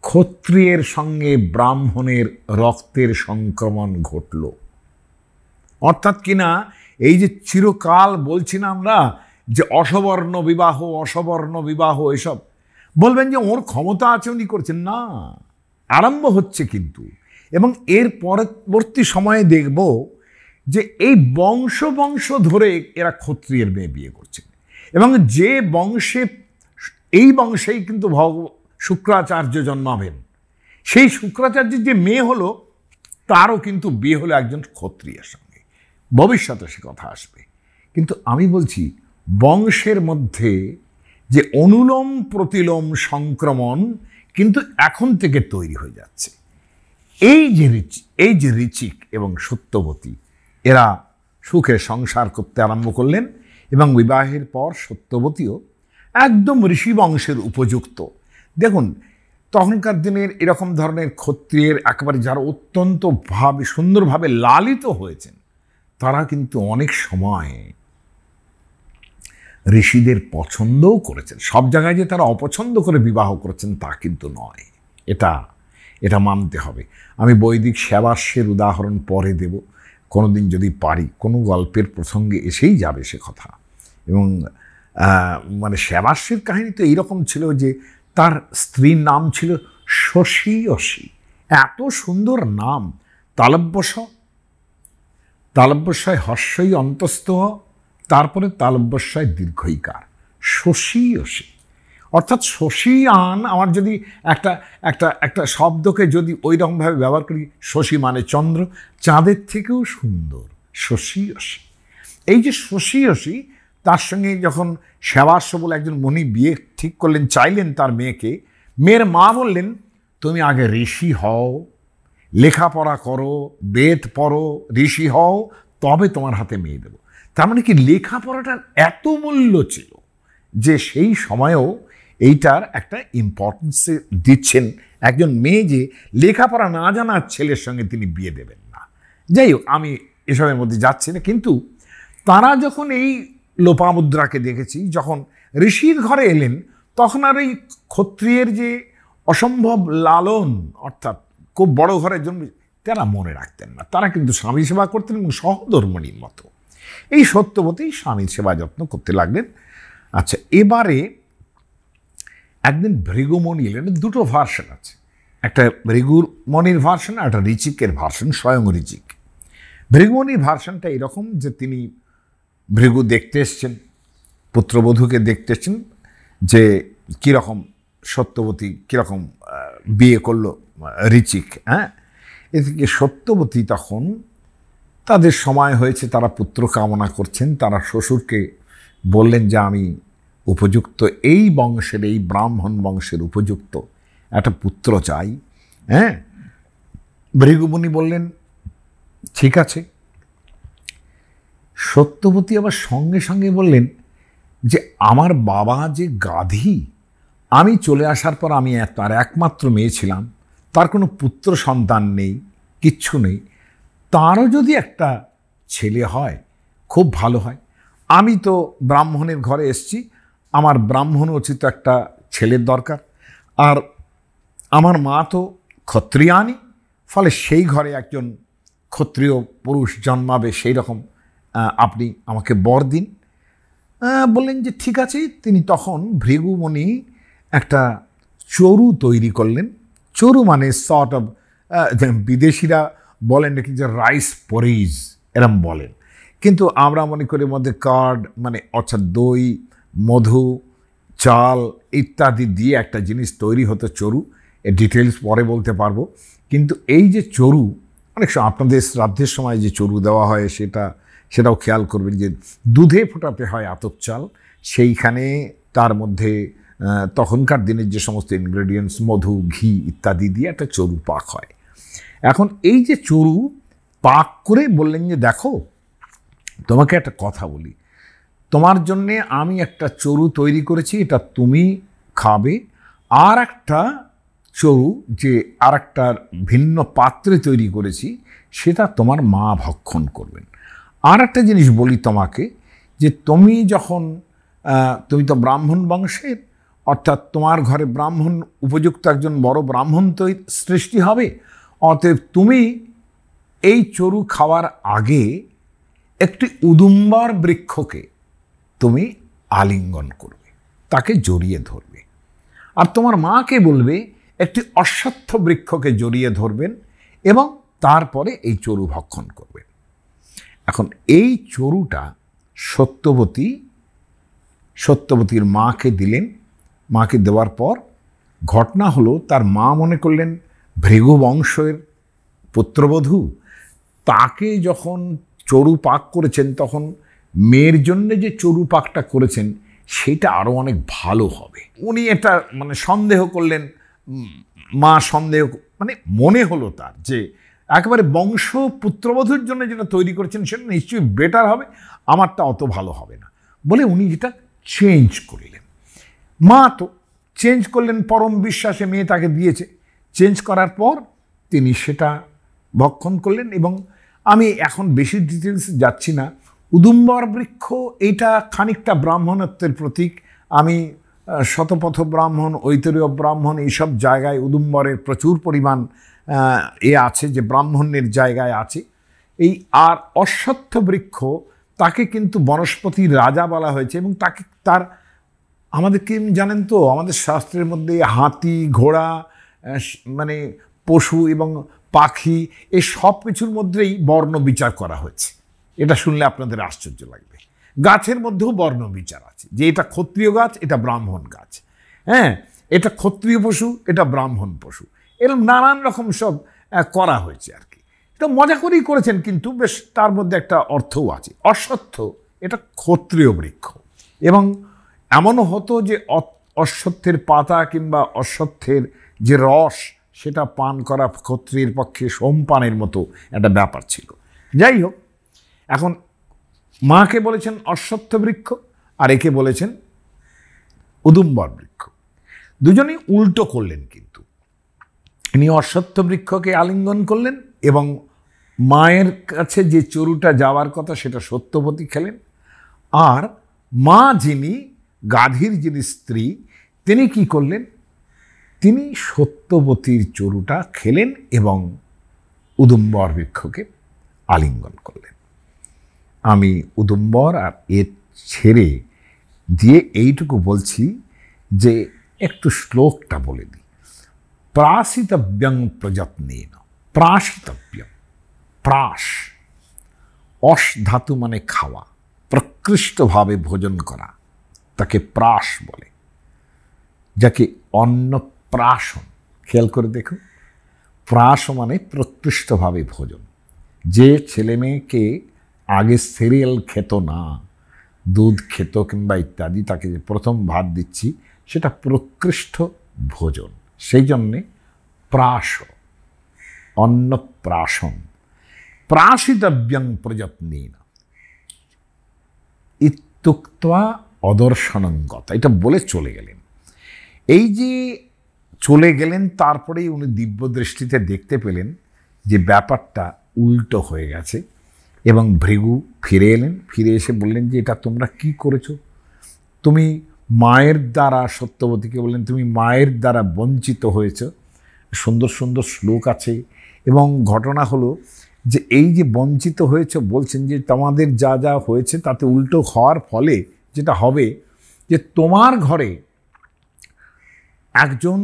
ক্ষত্রিয়ের সঙ্গে ব্রাহ্মণের রক্তের সংক্রমণ ঘটল। অর্থাৎ কিনা এই যে চিরকাল বলছি না আমরা, যে অসবর্ণ বিবাহ অসবর্ণ বিবাহ, এসব, বলবেন যে ওর ক্ষমতা আছে উনি করছেন, না। আরম্ভ হচ্ছে কিন্তু। এবং এর পরবর্তী সময়ে দেখব যে এই বংশ বংশ ধরে এরা ক্ষত্রিয়ের মেয়ে বিয়ে করছে। এবং যে বংশে, এই বংশেই কিন্তু ভগ, শুক্রাচার্য জন্মাবেন। সেই শুক্রাচার্যের যে মেয়ে হলো, তারও কিন্তু বিয়ে হলো একজন ক্ষত্রিয়ের সঙ্গে। ভবিষ্যতে সে কথা আসবে। কিন্তু আমি বলছি, বংশের মধ্যে যে অনুলোম প্রতিলোম সংক্রমণ কিন্তু এখন থেকে তৈরি হয়ে যাচ্ছে। এই যে রিচি, এই যে ঋচিক এবং সত্যবতী, এরা সুখে সংসার করতে আরম্ভ করলেন এবং বিবাহের পর সত্যবতীও একদম ঋষি বংশের উপযুক্ত। দেখুন, তখনকার দিনের এরকম ধরনের ক্ষত্রিয়ের একেবারে যারা অত্যন্ত ভাবে, সুন্দরভাবে লালিত হয়েছেন, তারা কিন্তু অনেক সময় ঋষিদের পছন্দও করেছেন। সব জায়গায় যে তারা অপছন্দ করে বিবাহ করেছেন, তা কিন্তু নয়। এটা এটা মানতে হবে। আমি বৈদিক সেবাস্যের উদাহরণ পরে দেব। কোনোদিন যদি পারি, কোনো গল্পের প্রসঙ্গে এসেই যাবে সে কথা। এবং মানে সেবাস্যের কাহিনী তো এইরকম ছিল যে, তার স্ত্রীর নাম ছিল শশী অসী এত সুন্দর নাম। তালব্যস তালব্যস্বয় হর্ষই অন্তস্থ। তারপরে তালব্যস্বয় দীর্ঘইকার। শশী অসী অর্থাৎ শশী আন আমার যদি একটা একটা একটা শব্দকে যদি ওই রকমভাবে ব্যবহার করি, শশী মানে চন্দ্র, চাঁদের থেকেও সুন্দর শশী অসী এই যে শশী অসী তার সঙ্গে যখন সেবাস্য বলে একজন মণি বিয়ে ঠিক করলেন, চাইলেন তার মেয়েকে, মেয়ের মা বললেন, তুমি আগে ঋষি হও, লেখাপড়া করো, বেদ পড়ো, ঋষি হও, তবে তোমার হাতে মেয়ে দেবো। তার মানে কি লেখাপড়াটার এত মূল্য ছিল যে সেই সময়েও এইটার একটা ইম্পর্টেন্স দিচ্ছেন একজন মেয়ে যে লেখাপড়া না জানার ছেলের সঙ্গে তিনি বিয়ে দেবেন না। যাই হোক, আমি এসবের মধ্যে যাচ্ছি না, কিন্তু তারা যখন এই লোপামুদ্রাকে দেখেছি, যখন ঋষির ঘরে এলেন, তখন আর এই ক্ষত্রিয়ের যে অসম্ভব লালন, অর্থাৎ খুব বড় ঘরের জন্য তারা মনে রাখতেন না। তারা কিন্তু স্বামী সেবা করতেন এবং সহধর্মণীর মতো। এই সত্যবতী স্বামীর সেবা যত্ন করতে লাগলেন। আচ্ছা এবারে একদিন ভৃগুমণি এলেন, দুটো ভার্সন আছে। একটা ভৃগুমণির ভার্সন আর একটা ঋচিকের ভার্সন, স্বয়ং ঋচিক। ভৃগুমণির ভার্সনটা এরকম যে তিনি ভৃগু দেখতে এসছেন, পুত্রবধূকে দেখতে এসছেন, যে কীরকম সত্যবতী, কীরকম বিয়ে করল ঋচিক হ্যাঁ? এদিকে সত্যবতী তখন তাদের সময় হয়েছে, তারা পুত্র কামনা করছেন, তারা শ্বশুরকে বললেন যে আমি উপযুক্ত, এই বংশের, এই ব্রাহ্মণ বংশের উপযুক্ত একটা পুত্র চাই। হ্যাঁ? ভৃগুমুনি বললেন, ঠিক আছে। সত্যবতী আবার সঙ্গে সঙ্গে বললেন যে, আমার বাবা যে গাধী, আমি চলে আসার পর আমি তার একমাত্র মেয়ে ছিলাম, তার কোনো পুত্র সন্তান নেই, কিচ্ছু নেই। তারও যদি একটা ছেলে হয়, খুব ভালো হয়। আমি তো ব্রাহ্মণের ঘরে এসছি, আমার ব্রাহ্মণ উচিত একটা ছেলের দরকার। আর আমার মা তো ক্ষত্রিয়ানি ফলে সেই ঘরে একজন ক্ষত্রিয় পুরুষ জন্মাবে সেই রকম আপনি আমাকে বর দিন। বললেন যে ঠিক আছে, তিনি তখন ভৃগুমণি একটা চরু তৈরি করলেন। চরু মানে সর্ট অফ বিদেশিরা বলেন নাকি যে রাইস পরিজ, এরম বলেন। কিন্তু আমরা মনে করি মধ্যে কার্ড মানে অর্থাৎ দই, মধু, চাল ইত্যাদি দিয়ে একটা জিনিস তৈরি হতো চরু, এর ডিটেলস পরে বলতে পারব। কিন্তু এই যে চরু, অনেক সময় আপনাদের শ্রাদ্ধের সময় যে চরু দেওয়া হয় সেটা, সেটাও খেয়াল করবেন যে দুধে ফোটাতে হয় আতপ চাল, সেইখানে তার মধ্যে তখনকার দিনের যে সমস্ত ইনগ্রেডিয়েন্টস মধু, ঘি ইত্যাদি দিয়ে একটা চরু পাক হয়। এখন এই যে চরু পাক করে বললেন যে, দেখো, তোমাকে একটা কথা বলি। তোমার জন্যে আমি একটা চরু তৈরি করেছি, এটা তুমি খাবে। আর একটা চরু যে আর একটা ভিন্ন পাত্রে তৈরি করেছি, সেটা তোমার মা ভক্ষণ করবেন। আর একটা জিনিস বলি তোমাকে, যে তুমি যখন তুমি তো ব্রাহ্মণ বংশের, অর্থাৎ তোমার ঘরে ব্রাহ্মণ উপযুক্ত একজন বড় ব্রাহ্মণ তৈ, সৃষ্টি হবে অতএব তুমি এই চরু খাওয়ার আগে একটি উদুম্বার বৃক্ষকে তুমি আলিঙ্গন করবে, তাকে জড়িয়ে ধরবে। আর তোমার মাকে বলবে, একটি অশ্বত্থ বৃক্ষকে জড়িয়ে ধরবেন এবং তারপরে এই চরু ভক্ষণ করবেন। এখন এই চরুটা সত্যবতী, সত্যবতীর মাকে দিলেন। মাকে দেওয়ার পর ঘটনা হলো, তার মা মনে করলেন ভৃগু বংশের পুত্রবধূ তাকে যখন চরু পাক করেছেন, তখন মেয়ের জন্যে যে চরু পাকটা করেছেন, সেটা আরও অনেক ভালো হবে। উনি এটা মানে সন্দেহ করলেন মা সন্দেহ মানে মনে হলো তার যে একেবারে বংশ পুত্রবধূর জন্য যেটা তৈরি করেছেন, সেটা নিশ্চয়ই বেটার হবে, আমারটা অত ভালো হবে না বলে উনি যেটা চেঞ্জ করলেন। মা তো চেঞ্জ করলেন, পরম বিশ্বাসে মেয়ে তাকে দিয়েছে। চেঞ্জ করার পর তিনি সেটা ভক্ষণ করলেন এবং আমি এখন বেশি ডিটেলস যাচ্ছি না। উদুম্বর বৃক্ষ এটা খানিকটা ব্রাহ্মণত্বের প্রতীক। আমি শতপথ ব্রাহ্মণ, ঐতরীয় ব্রাহ্মণ এইসব জায়গায় উদুম্বরের প্রচুর পরিমাণ এ আছে যে ব্রাহ্মণ্যের জায়গায় আছে। এই আর অশ্বত্থ বৃক্ষ, তাকে কিন্তু বনস্পতির রাজা বলা হয়েছে এবং তাকে তার, আমাদের কি জানেন তো? আমাদের শাস্ত্রের মধ্যে হাতি, ঘোড়া মানে পশু এবং পাখি এই সব কিছুর মধ্যেই বর্ণ বিচার করা হয়েছে। এটা শুনলে আপনাদের আশ্চর্য লাগবে। গাছের মধ্যেও বর্ণ বিচার আছে যে এটা ক্ষত্রিয় গাছ, এটা ব্রাহ্মণ গাছ। হ্যাঁ এটা ক্ষত্রিয় পশু, এটা ব্রাহ্মণ পশু। এরকম নানান রকম সব করা হয়েছে আর কি। এটা মজা করেই করেছেন কিন্তু বেশ তার মধ্যে একটা অর্থও আছে। অশ্বত্থ এটা ক্ষত্রিয় বৃক্ষ। এবং এমনও হতো যে অশ্বত্থের পাতা কিংবা অশ্বত্থের যে রস, সেটা পান করা ক্ষত্রিয়ের পক্ষে সোমপানের মতো একটা ব্যাপার ছিল। যাই হোক, এখন মাকে বলেছেন অশ্বত্থ বৃক্ষ, আর একে বলেছেন উদুম্বর বৃক্ষ। দুজনেই উল্টো করলেন কিন্তু। ইনি অশ্বত্থ বৃক্ষকে আলিঙ্গন করলেন এবং মায়ের কাছে যে চরুটা যাওয়ার কথা, সেটা সত্যবতী খেলেন। আর মা যিনি, গাধীর যিনি স্ত্রী, তিনি কি করলেন? তিনি সত্যবতীর চরুটা খেলেন এবং উদুম্বর বৃক্ষকে আলিঙ্গন করলেন। আমি উদুম্বর আর এর ছেড়ে দিয়ে এইটুকু বলছি যে একটু শ্লোকটা বলে দিই। প্রাসিতব্যং প্রযত্নেন, প্রাসিতব্যং, প্রাস অস ধাতু মানে খাওয়া, প্রকৃষ্টভাবে ভোজন করা, তাকে প্রাস বলে, যাকে অন্নপ্রাশন খেয়াল করে দেখুন। প্রাস মানে প্রকৃষ্টভাবে ভোজন। যে ছেলে মেয়েকে আগে সিরিয়াল খেত না, দুধ খেত কিংবা ইত্যাদি, তাকে যে প্রথম ভাত দিচ্ছি, সেটা প্রকৃষ্ট ভোজন। সেই জন্যে প্রাস অন্নপ্রাশন প্রাসিতব্যং প্রযত্নেন। ইত্যুক্তা অদর্শনঙ্গত। এটা বলে চলে গেলেন। এই যে চলে গেলেন, তারপরেই উনি দিব্য দৃষ্টিতে দেখতে পেলেন যে ব্যাপারটা উল্টো হয়ে গেছে এবং ভৃগু ফিরে এলেন। ফিরে এসে বললেন যে, এটা তোমরা কি করেছ? তুমি মায়ের দ্বারা, সত্যবতীকে বললেন, তুমি মায়ের দ্বারা বঞ্চিত হয়েছ। সুন্দর সুন্দর শ্লোক আছে এবং ঘটনা হলো যে, এই যে বঞ্চিত হয়েছে, বলছেন যে, তোমাদের যা যা হয়েছে তাতে উল্টো হওয়ার ফলে যেটা হবে যে, তোমার ঘরে একজন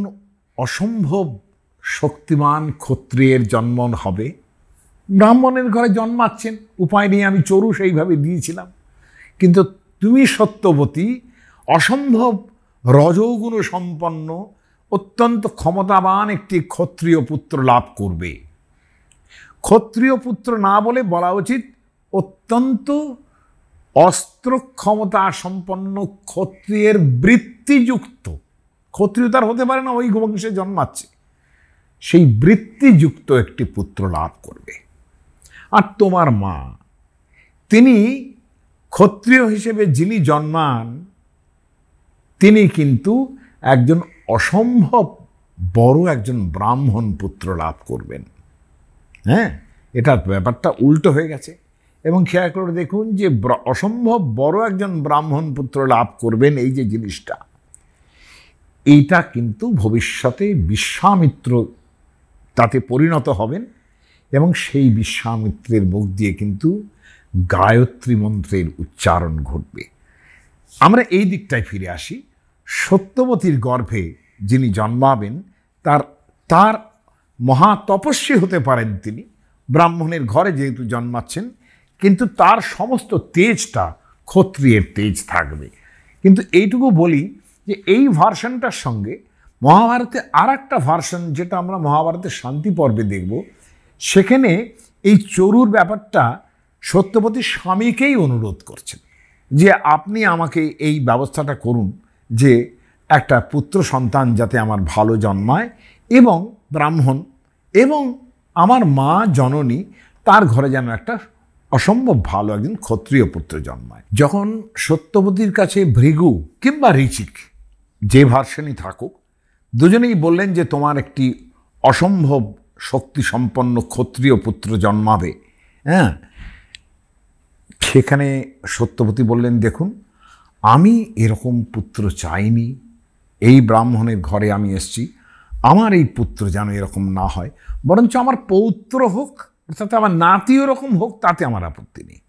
অসম্ভব শক্তিমান ক্ষত্রিয়ের জন্ম হবে। ব্রাহ্মণের ঘরে জন্মাচ্ছেন, উপায় নিয়ে আমি চরু সেইভাবে দিয়েছিলাম। কিন্তু তুমি সত্যবতী, অসম্ভব রজগুণ সম্পন্ন, অত্যন্ত ক্ষমতাবান একটি ক্ষত্রিয় পুত্র লাভ করবে। ক্ষত্রিয় পুত্র না বলে বলা উচিত, অত্যন্ত অস্ত্র ক্ষমতা সম্পন্ন ক্ষত্রিয়ের বৃত্তিযুক্ত। ক্ষত্রিয় তার হতে পারে না, ওই বংশে জন্মাচ্ছে। সেই বৃত্তিযুক্ত একটি পুত্র লাভ করবে। আর তোমার মা, তিনি ক্ষত্রিয় হিসেবে যিনি জন্মান, তিনি কিন্তু একজন অসম্ভব বড় একজন ব্রাহ্মণ পুত্র লাভ করবেন। হ্যাঁ এটার ব্যাপারটা উল্টো হয়ে গেছে। এবং খেয়াল করে দেখুন যে অসম্ভব বড় একজন ব্রাহ্মণ পুত্র লাভ করবেন এই যে জিনিসটা। এইটা কিন্তু ভবিষ্যতে বিশ্বামিত্র তাতে পরিণত হবেন এবং সেই বিশ্বামিত্রের মুখ দিয়ে কিন্তু গায়ত্রী মন্ত্রের উচ্চারণ ঘটবে। আমরা এই দিকটায় ফিরে আসি। সত্যবতীর গর্ভে যিনি জন্মাবেন, তার তার মহা তপস্বী হতে পারেন তিনি। ব্রাহ্মণের ঘরে যেহেতু জন্মাচ্ছেন, কিন্তু তার সমস্ত তেজটা ক্ষত্রিয়ের তেজ থাকবে। কিন্তু এইটুকু বলি যে এই ভার্সনটার সঙ্গে মহাভারতে আর একটা ভার্সন যেটা আমরা মহাভারতের শান্তি পর্বে দেখব, সেখানে এই চরুর ব্যাপারটা সত্যবতীর স্বামীকেই অনুরোধ করছেন যে আপনি আমাকে এই ব্যবস্থাটা করুন যে একটা পুত্র সন্তান যাতে আমার ভালো জন্মায় এবং ব্রাহ্মণ এবং আমার মা জননী তার ঘরে যেন একটা অসম্ভব ভালো একজন ক্ষত্রিয় পুত্র জন্মায়। যখন সত্যপতির কাছে ভৃগু কিংবা ঋচিক যে ভার্সনই থাকুক, দুজনেই বললেন যে তোমার একটি অসম্ভব শক্তি সম্পন্ন ক্ষত্রিয় পুত্র জন্মাবে। হ্যাঁ? সেখানে সত্যবতী বললেন, দেখুন, আমি এরকম পুত্র চাইনি। এই ব্রাহ্মণের ঘরে আমি এসছি। আমার এই পুত্র যেন এরকম না হয়। বরঞ্চ আমার পৌত্র হোক, অর্থাৎ আমার নাতি এরকম হোক, তাতে আমার আপত্তি নেই।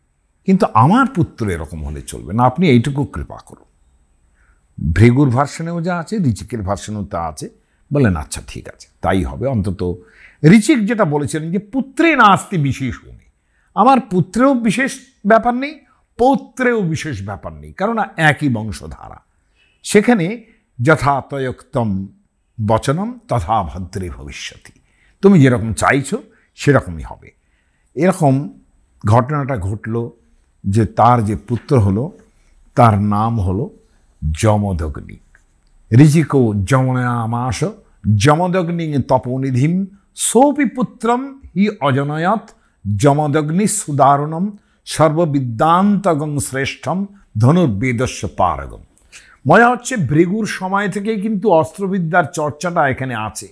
কিন্তু আমার পুত্র এরকম হলে চলবে না। আপনি এইটুকু কৃপা করুন। ভৃগুর ভার্সনেও যা আছে, ঋচিকের ভার্সনেও তা আছে। বলেন আচ্ছা ঠিক আছে, তাই হবে। অন্তত ঋচিক যেটা বলেছিলেন যে, পুত্রে না আসতে বিশেষ উনি। আমার পুত্রেও বিশেষ ব্যাপার নেই, পৌত্রেও বিশেষ ব্যাপার নেই কারণ একই বংশধারা। সেখানে যথাতয়োক্তম বচনম, তথা ভদ্রে ভবিষ্যতি। তুমি যেরকম চাইছো, সেরকমই হবে। এরকম ঘটনাটা ঘটল যে, তার যে পুত্র হলো, তার নাম হলো যমদগ্নি। ঋচিকো যমনামাস যমদগ্নি তপনিধিম, সোপি পুত্রম হি অজনয়ত, যমদগ্নি সুদারুণম, সর্ববিদ্যান্তগং শ্রেষ্ঠম, ধনুর্বেদস্য পারগম। মজা হচ্ছে ভৃগুর সময় থেকেই কিন্তু অস্ত্রবিদ্যার চর্চাটা এখানে আছে।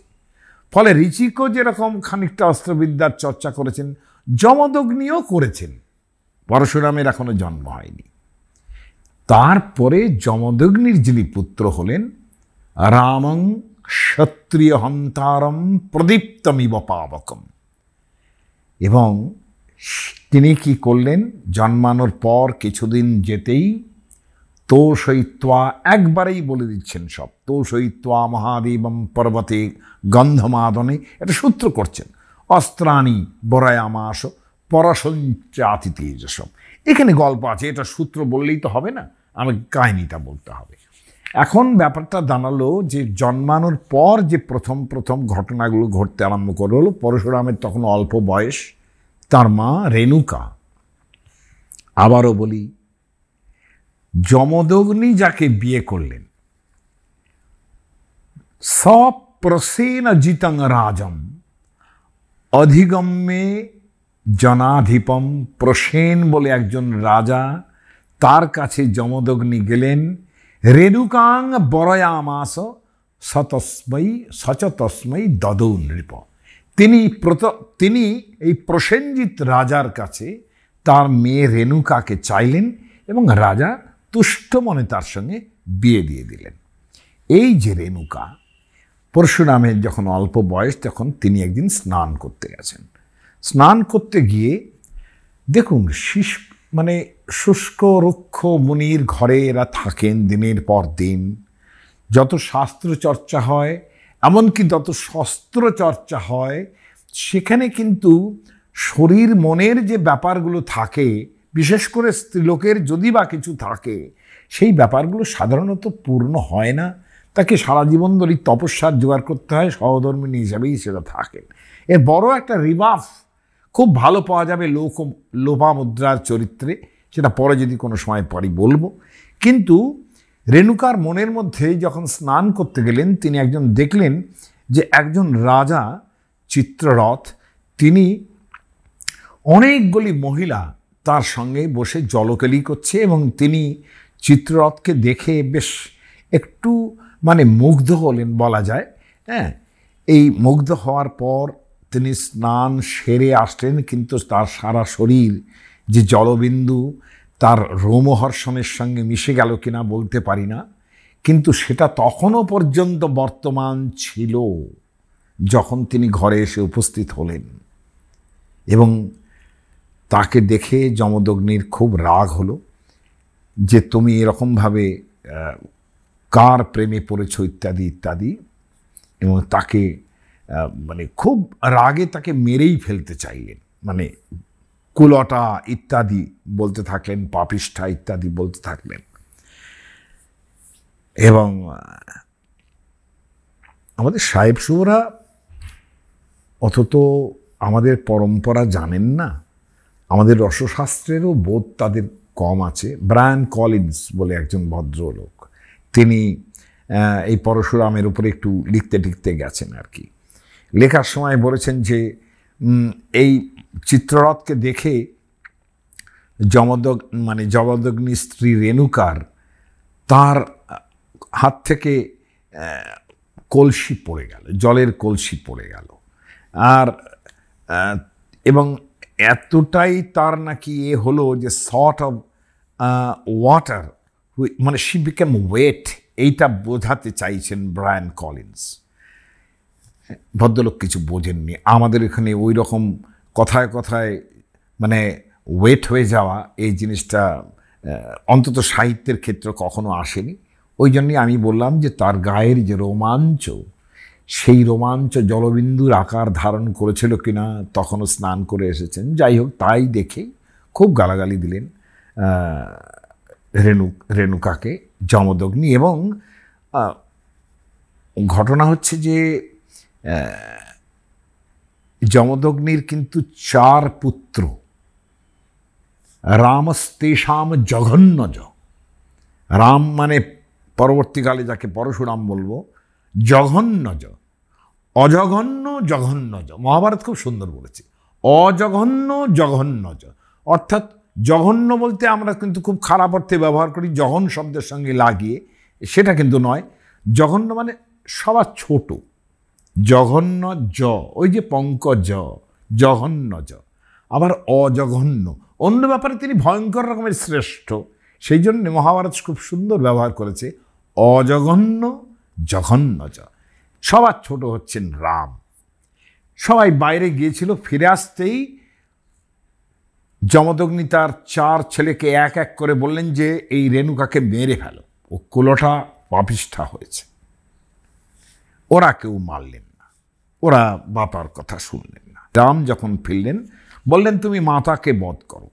ফলে ঋচিকও যেরকম খানিকটা অস্ত্রবিদ্যার চর্চা করেছেন, যমদগ্নিও করেছেন। পরশুরামের এখনও জন্ম হয়নি। তারপরে যমদগ্নির যিনি পুত্র হলেন, রামং ক্ষত্রিয় হন্তারম প্রদীপ্তমিব পাবকম। এবং তিনি কি করলেন? জন্মানোর পর কিছুদিন যেতেই তোষয়িত্বা একবারেই বলে দিচ্ছেন সব। তোষয়িত্বা মহাদেবম পর্বতে গন্ধমাদনে, এটা সূত্র করছেন, অস্ত্রাণী বরায়ামাস পরসঞ্চাতি তেজসম। এখানে গল্প আছে, এটা সূত্র বললেই তো হবে না। আমাকে কাহিনীটা বলতে হবে। এখন ব্যাপারটা জানালো যে জন্মানোর পর যে প্রথম প্রথম ঘটনাগুলো ঘটতে আরম্ভ করল পরশুরামের তখন অল্প বয়স, তার মা রেণুকা। আবারও বলি, যমদগ্নি যাকে বিয়ে করলেন, সপ্রসেন জিতং রাজম, অধিগম্যে জনাধিপম প্রসেন বলে একজন রাজা তার কাছে যমদগ্নি গেলেন, রেণুকাং বরয়ামাস সতস্মৈ, সচতস্মৈ দদৌ নৃপ। তিনি প্রত, তিনি এই প্রসেনজিৎ রাজার কাছে তার মেয়ে রেণুকাকে চাইলেন এবং রাজা তুষ্ট মনে তার সঙ্গে বিয়ে দিয়ে দিলেন। এই যে রেণুকা পরশুরামের যখন অল্প বয়স তখন তিনি একদিন স্নান করতে গেছেন। স্নান করতে গিয়ে দেখুন শিশ মানে শুষ্ক, রুক্ষ মুনির ঘরে এরা থাকেন দিনের পর দিন। যত শাস্ত্র চর্চা হয়, এমনকি যত শস্ত্র চর্চা হয়, সেখানে কিন্তু শরীর মনের যে ব্যাপারগুলো থাকে, বিশেষ করে স্ত্রীলোকের যদি বা কিছু থাকে, সেই ব্যাপারগুলো সাধারণত পূর্ণ হয় না। তাকে সারা জীবন ধরে তপস্যার জোগাড় করতে হয়, সহধর্মিনী হিসাবেই সেটা থাকে এর বড় একটা রিবাফ খুব ভালো পাওয়া যাবে লোক লোপামুদ্রার চরিত্রে, সেটা পরে যদি কোনো সময় পরে বলব। কিন্তু রেণুকার মনের মধ্যে যখন স্নান করতে গেলেন, তিনি একজন দেখলেন যে একজন রাজা চিত্ররথ, তিনি অনেকগুলি মহিলা তার সঙ্গে বসে জলকেলি করছে এবং তিনি চিত্ররথকে দেখে বেশ একটু মানে মুগ্ধ হলেন বলা যায়। হ্যাঁ এই মুগ্ধ হওয়ার পর তিনি স্নান সেরে আসলেন, কিন্তু তার সারা শরীর যে জলবিন্দু, তার রোমহর্ষণের সঙ্গে মিশে গেল কিনা বলতে পারি না, কিন্তু সেটা তখনও পর্যন্ত বর্তমান ছিল যখন তিনি ঘরে এসে উপস্থিত হলেন। এবং তাকে দেখে যমদগ্নির খুব রাগ হলো যে তুমি এরকমভাবে কার প্রেমে পড়েছ ইত্যাদি ইত্যাদি, এবং তাকে মানে খুব রাগে তাকে মেরেই ফেলতে চাইলেন। মানে কুলটা ইত্যাদি বলতে থাকলেন, পাপিষ্ঠা ইত্যাদি বলতে থাকলেন। এবং আমাদের সাহেব শুভরা অত তো আমাদের পরম্পরা জানেন না। আমাদের রসশাস্ত্রেরও বোধ তাদের কম আছে। ব্রায়ান কলিন্স বলে একজন ভদ্রলোক, তিনি এই পরশুরামের উপরে একটু লিখতে লিখতে গেছেন আর কি। লেখার সময় বলেছেন যে এই চিত্ররথকে দেখে যমদগ মানে জমদগ্নি স্ত্রী রেণুকার তার হাত থেকে কলসি পড়ে গেল, জলের কলসি পড়ে গেল। আর এবং এতটাই তার নাকি এ হলো যে সর্ট অফ ওয়াটার মানে শি বিকেম ওয়েট এইটা বোঝাতে চাইছেন ব্রায়ান কলিন্স। ভদ্রলোক কিছু বোঝেননি। আমাদের এখানে ওই রকম কথায় কথায় মানে ওয়েট হয়ে যাওয়া এই জিনিসটা অন্তত সাহিত্যের ক্ষেত্রে কখনো আসেনি। ওই জন্যই আমি বললাম যে তার গায়ের যে রোমাঞ্চ, সেই রোমাঞ্চ জলবিন্দুর আকার ধারণ করেছিল কিনা তখনও স্নান করে এসেছেন। যাই হোক, তাই দেখে খুব গালাগালি দিলেন রেণু, রেণুকাকে, যমদগ্নি এবং ঘটনা হচ্ছে যে যমদগ্নির কিন্তু চার পুত্র। রামস্তেষাম জঘন্যজ। রাম মানে পরবর্তীকালে যাকে পরশুরাম বলব, জঘন্যজ। অজঘন্য জঘন্যজ। মহাভারত খুব সুন্দর বলেছে। অজঘন্য জঘন্যজ। অর্থাৎ জঘন্য বলতে আমরা কিন্তু খুব খারাপ অর্থে ব্যবহার করি, জঘন শব্দের সঙ্গে লাগিয়ে। সেটা কিন্তু নয়। জঘন্য মানে সবার ছোট। জঘন্য জ, ওই যে পঙ্কজ, জঘন্য জ। আবার অজঘন্য। অন্য ব্যাপারে তিনি ভয়ঙ্কর রকমের শ্রেষ্ঠ। সেই জন্য মহাভারত খুব সুন্দর ব্যবহার করেছে, অজঘন্য, জঘন্য জ। সবার ছোট হচ্ছেন রাম। সবাই বাইরে গিয়েছিল, ফিরে আসতেই যমদগ্নি তার চার ছেলেকে এক এক করে বললেন যে, এই রেণুকাকে মেরে ফেলো। ও কুলোটা পাপিষ্ঠা হয়েছে। ওরা কেউ মারলেন ওরা বাপার কথা শুনলেন না। রাম যখন ফিরলেন, বললেন, তুমি মাতাকে বধ করো।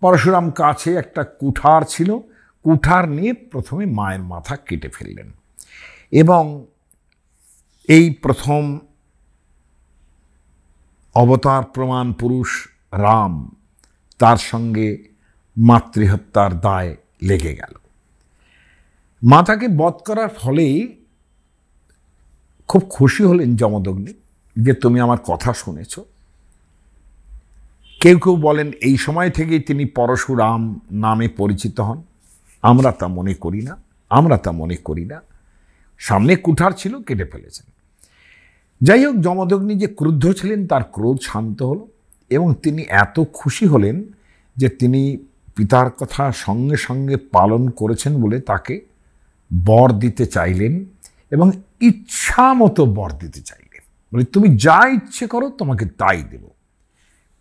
পরশুরাম কাছে একটা কুঠার ছিল। কুঠার নিয়ে প্রথমে মায়ের মাথা কেটে ফেললেন এবং এই প্রথম অবতার প্রমাণ পুরুষ রাম তার সঙ্গে মাতৃহত্যার দায় লেগে গেল। মাতাকে বধ করার ফলেই খুব খুশি হলেন যমদগ্নি যে তুমি আমার কথা শুনেছ। কেউ কেউ বলেন, এই সময় থেকেই তিনি পরশুরাম নামে পরিচিত হন। আমরা তা মনে করি না, আমরা তা মনে করি না। সামনে কুঠার ছিল, কেটে ফেলেছেন। যাই হোক, যমদগ্নি যে ক্রুদ্ধ ছিলেন, তার ক্রোধ শান্ত হলো এবং তিনি এত খুশি হলেন যে তিনি পিতার কথা সঙ্গে সঙ্গে পালন করেছেন বলে তাকে বর দিতে চাইলেন এবং ইচ্ছা মতো বর দিতে চাইলে। বলে, তুমি যা ইচ্ছে করো, তোমাকে তাই দেব।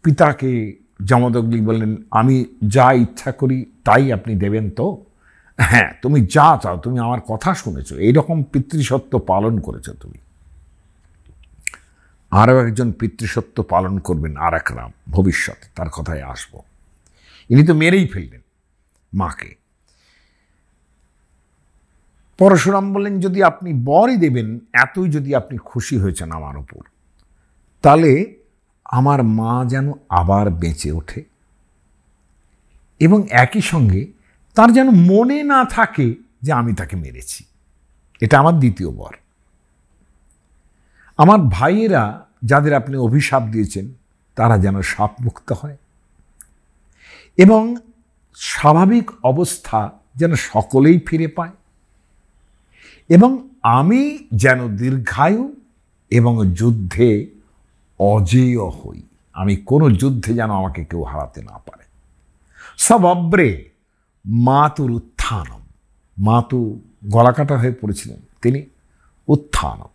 পিতাকে যমদগ্নি বললেন, আমি যা ইচ্ছা করি, তাই আপনি দেবেন তো? হ্যাঁ তুমি যা চাও, তুমি আমার কথা শুনেছ, এইরকম পিতৃসত্ব পালন করেছ তুমি। আরও একজন পিতৃসত্ব পালন করবেন আর এক রাম ভবিষ্যতে, তার কথায় আসব। ইনি তো মেরেই ফেললেন মাকে। পরশুরাম বললেন, যদি আপনি বরই দেবেন, এতই যদি আপনি খুশি হয়েছেন আমার ওপর, তাহলে আমার মা যেন আবার বেঁচে ওঠে। এবং একই সঙ্গে তার যেন মনে না থাকে যে আমি তাকে মেরেছি। এটা আমার দ্বিতীয় বর। আমার ভাইয়েরা যাদের আপনি অভিশাপ দিয়েছেন, তারা যেন সাপমুক্ত হয়। এবং স্বাভাবিক অবস্থা যেন সকলেই ফিরে পায়। এবং আমি যেন দীর্ঘায়ু এবং যুদ্ধে অজেয় হই। আমি কোনো যুদ্ধে যেন আমাকে কেউ হারাতে না পারে। সব অব্রে মাতুর উত্থানম। মাতু গলাকাটা হয়ে পড়েছিলেন। তিনি উত্থানম।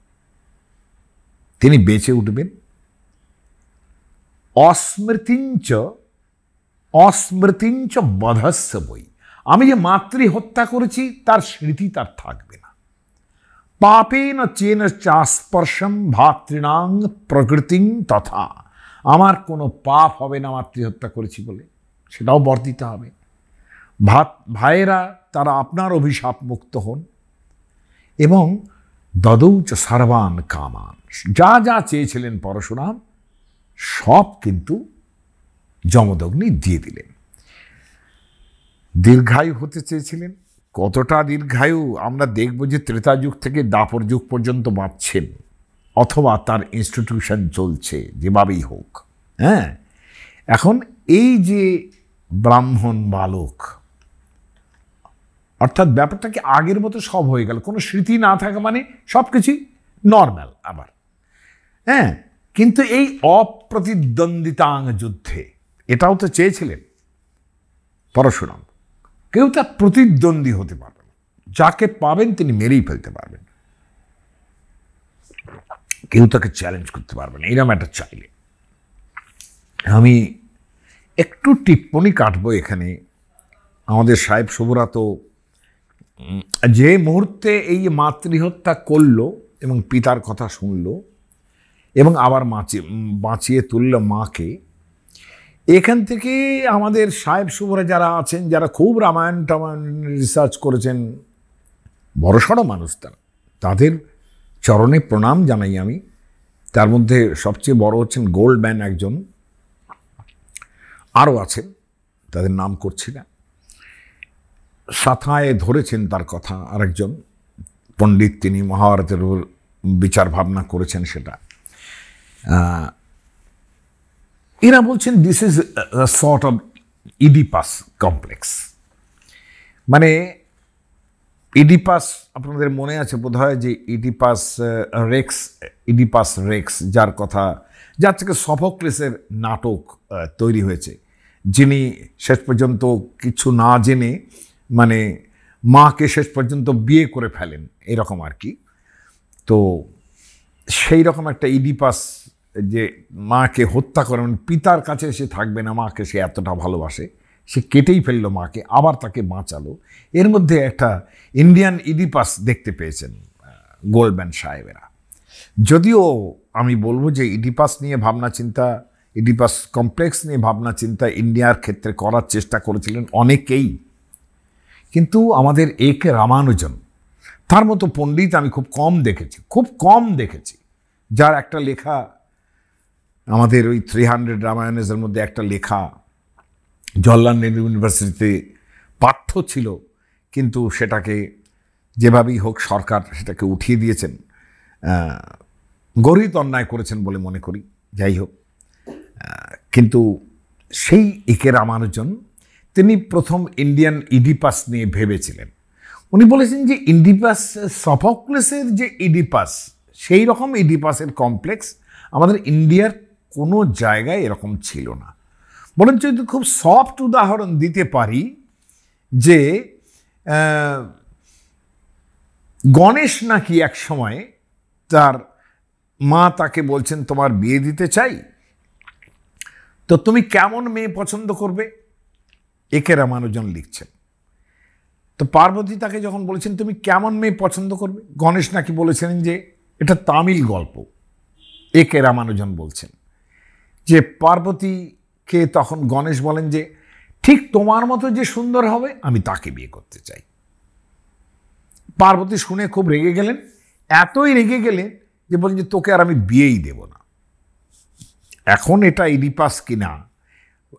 তিনি বেঁচে উঠবেন। অস্মৃতিঞ্চ অস্মৃতিঞ্চ বধস্য বই আমি যে মাতৃ হত্যা করেছি, তার স্মৃতি তার থাকবে পাপেন চেন চাস্পর্শম ভাতৃণাং প্রকৃতিং তথা আমার কোনো পাপ হবে না, মাতৃহত্যা করেছি বলে। সেটাও বর্ধিত হবে। ভাত, ভাইয়েরা, তারা আপনার অভিশাপ মুক্ত হন এবং দদৌচ সর্বান কামান। যা যা চেয়েছিলেন পরশুরাম, সব কিন্তু যমদগ্নি দিয়ে দিলেন। দীর্ঘায়ু হতে চেয়েছিলেন। কতটা দীর্ঘায়ু আমরা দেখব যে ত্রেতা যুগ থেকে দাপর যুগ পর্যন্ত বাঁচছেন অথবা তার ইনস্টিটিউশন চলছে যেভাবেই হোক। হ্যাঁ? এখন এই যে ব্রাহ্মণ বালক, অর্থাৎ ব্যাপারটা কি আগের মতো সব হয়ে গেল? কোনো স্মৃতি না থাকা মানে সব কিছুই নর্ম্যাল আবার। হ্যাঁ? কিন্তু এই অপ্রতিদ্বন্দ্বিতাং যুদ্ধে এটাও তো চেয়েছিলেন পরশুরাম। কেউ তার প্রতিদ্বন্দ্বী হতে পারবে যাকে পাবেন তিনি মেরেই ফেলতে পারবেন। কেউ তাকে চ্যালেঞ্জ করতে পারবে না এরকম একটা চাইলে। আমি একটু টিপ্পনি কাটবো এখানে। আমাদের সাহেব শুভরা তো যে মুহূর্তে এই মাতৃহত্যা করল এবং পিতার কথা শুনলো এবং আবার বাঁচিয়ে তুলল মাকে এখান থেকে আমাদের সাহেব শুভরা যারা আছেন, যারা খুব রামায়ণ টামায়ণ রিসার্চ করেছেন বড়সড় মানুষ তারা। তাদের চরণে প্রণাম জানাই আমি। তার মধ্যে সবচেয়ে বড় হচ্ছেন গোল্ড ম্যান একজন। আরও আছেন, তাদের নাম করছি না। সাথায় ধরেছেন তার কথা আরেকজন। পণ্ডিত তিনি মহাভারতের বিচার ভাবনা করেছেন সেটা। এরা বলছেন this is sort of Oedipus complex মানে ইডিপাস আপনাদের মনে আছে বোধ হয় যে ইডিপাস রেক্স ইডিপাস রেক্স যার কথা, যার থেকে সফোক্লেসের নাটক তৈরি হয়েছে। যিনি শেষ পর্যন্ত কিছু না জেনে মানে মাকে শেষ পর্যন্ত বিয়ে করে ফেলেন, এরকম আর কি। তো সেই রকম একটা ইডিপাস যে মাকে হত্যা করে মানে পিতার কাছে সে থাকবে না, মাকে সে এতটা ভালোবাসে। সে কেটেই ফেলল মাকে, আবার তাকে বাঁচালো। এর মধ্যে একটা ইন্ডিয়ান ইডিপাস দেখতে পেয়েছেন গোল্ডম্যান সাহেবেরা। যদিও আমি বলব যে ইডিপাস নিয়ে ভাবনা চিন্তা ইডিপাস কমপ্লেক্স নিয়ে ভাবনা চিন্তা ইন্ডিয়ার ক্ষেত্রে করার চেষ্টা করেছিলেন অনেকেই। কিন্তু আমাদের এ কে রামানুজন, তার মতো পণ্ডিত আমি খুব কম দেখেছি, খুব কম দেখেছি, যার একটা লেখা আমাদের ওই থ্রি হান্ড্রেড রামায়ণের মধ্যে একটা লেখা জওয়াহরলাল নেহরু ইউনিভার্সিটিতে পাঠ্য ছিল, কিন্তু সেটাকে যেভাবেই হোক সরকার সেটাকে উঠিয়ে দিয়েছেন গরিত অন্যায় করেছেন বলে মনে করি, যাই হোক কিন্তু সেই একে রামানুজন তিনি প্রথম ইন্ডিয়ান ইডিপাস নিয়ে ভেবেছিলেন। উনি বলেছেন যে ইডিপাস সফক্লেসের যে ইডিপাস সেই রকম ইডিপাসের কমপ্লেক্স আমাদের ইন্ডিয়ার কোনো জায়গায় এরকম ছিল না। বরঞ্চ যদি খুব সফট উদাহরণ দিতে পারি যে গণেশ নাকি এক সময় তার মা তাকে বলছেন, তোমার বিয়ে দিতে চাই? তো তুমি কেমন মেয়ে পছন্দ করবে? একে রামানুজন লিখছেন। তো পার্বতী তাকে যখন বলেছেন, তুমি কেমন মেয়ে পছন্দ করবে? গণেশ নাকি বলেছিলেন যে, এটা তামিল গল্প। একে রামানুজন বলছেন। যে পার্বতীকে তখন গণেশ বলেন যে, ঠিক তোমার মতো যে সুন্দর হবে, আমি তাকে বিয়ে করতে চাই। পার্বতী শুনে খুব রেগে গেলেন, এতই রেগে গেলেন যে বলেন যে, তোকে আর আমি বিয়েই দেব না। এখন এটা ইডিপাস কিনা?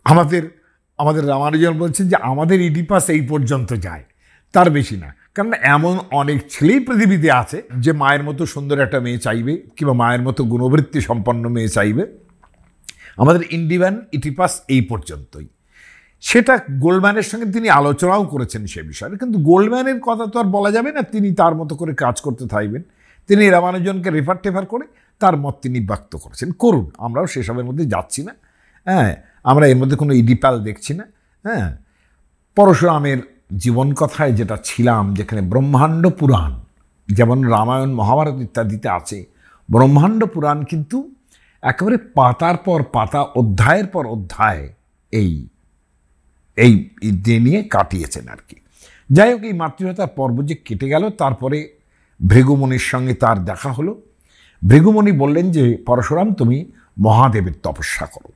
আমাদের আমাদের রামানুজন বলছেন যে, আমাদের ইডিপাস এই পর্যন্ত যায়, তার বেশি না। কারণ এমন অনেক ছেলেই পৃথিবীতে আছে যে মায়ের মতো সুন্দর একটা মেয়ে চাইবে, কিংবা মায়ের মতো গুণবৃত্তি সম্পন্ন মেয়ে চাইবে। আমাদের ইন্ডিয়ান ইটিপাস এই পর্যন্তই। সেটা গোল্ডম্যানের সঙ্গে তিনি আলোচনাও করেছেন সে বিষয়ে। কিন্তু গোল্ডম্যানের কথা তো আর বলা যাবে না, তিনি তার মতো করে কাজ করতে থাকবেন। তিনি রামানুজনকে রেফার টেফার করে তার মত তিনি ব্যক্ত করেছেন। করুন, আমরাও সেসবের মধ্যে যাচ্ছি না। হ্যাঁ আমরা এর মধ্যে কোনো ইডিপাল দেখছি না। হ্যাঁ পরশুরামের জীবন কথায় যেটা ছিলাম, যেখানে ব্রহ্মাণ্ড পুরাণ, যেমন রামায়ণ, মহাভারত ইত্যাদিতে আছে, ব্রহ্মাণ্ড পুরাণ কিন্তু একেবারে পাতার পর পাতা, অধ্যায়ের পর অধ্যায় এই এই নিয়ে কাটিয়েছেন আর কি। যাই হোক, এই মাতৃহত্যার পর্ব যে কেটে গেল, তারপরে ভৃগুমণির সঙ্গে তার দেখা হলো। ভৃগুমণি বললেন যে, পরশুরাম, তুমি মহাদেবের তপস্যা করো।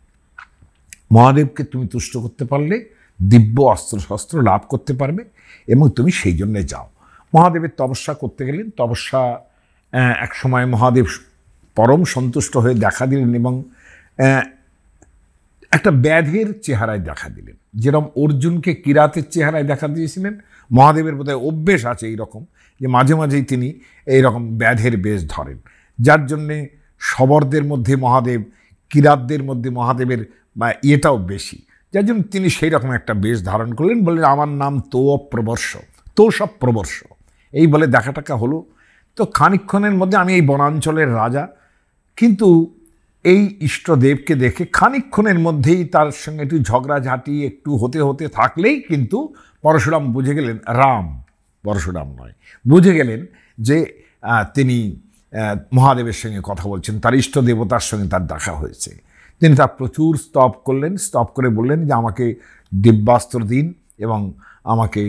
মহাদেবকে তুমি তুষ্ট করতে পারলে, দিব্য অস্ত্র শস্ত্র লাভ করতে পারবে, এবং তুমি সেই জন্যে যাও। মহাদেবের তপস্যা করতে গেলেন। তপস্যা এক সময় মহাদেব পরম সন্তুষ্ট হয়ে দেখা দিলেন এবং একটা ব্যাধের চেহারায় দেখা দিলেন। যেরকম অর্জুনকে কিরাতের চেহারায় দেখা দিয়েছিলেন, মহাদেবের বোধহয় অভ্যেস আছে এই রকম যে মাঝে মাঝেই তিনি এই রকম ব্যাধের বেশ ধরেন। যার জন্যে শবরদের মধ্যে মহাদেব, কিরাতদের মধ্যে মহাদেবের ইয়েটাও বেশি। যার জন্য তিনি সেই রকম একটা বেশ ধারণ করলেন, বললেন, আমার নাম তো প্রবর্ষ তো সব প্রবর্ষ। এই বলে দেখা টাকা হলো, তো খানিক্ষণের মধ্যে আমি এই বনাঞ্চলের রাজা কিন্তু এই ইষ্টদেবকে দেখে খানিক্ষণের মধ্যেই তার সঙ্গে একটু ঝগড়াঝাটি, একটু হতে হতে থাকলেই কিন্তু পরশুরাম বুঝে গেলেন, রাম পরশুরাম নয়। বুঝে গেলেন যে তিনি মহাদেবের সঙ্গে কথা বলছেন, তার ইষ্ট দেবতার সঙ্গে তার দেখা হয়েছে। তিনি তার প্রচুর স্তব করলেন, স্তব করে বললেন যে, আমাকে দিব্যাস্ত্র দিন এবং আমাকে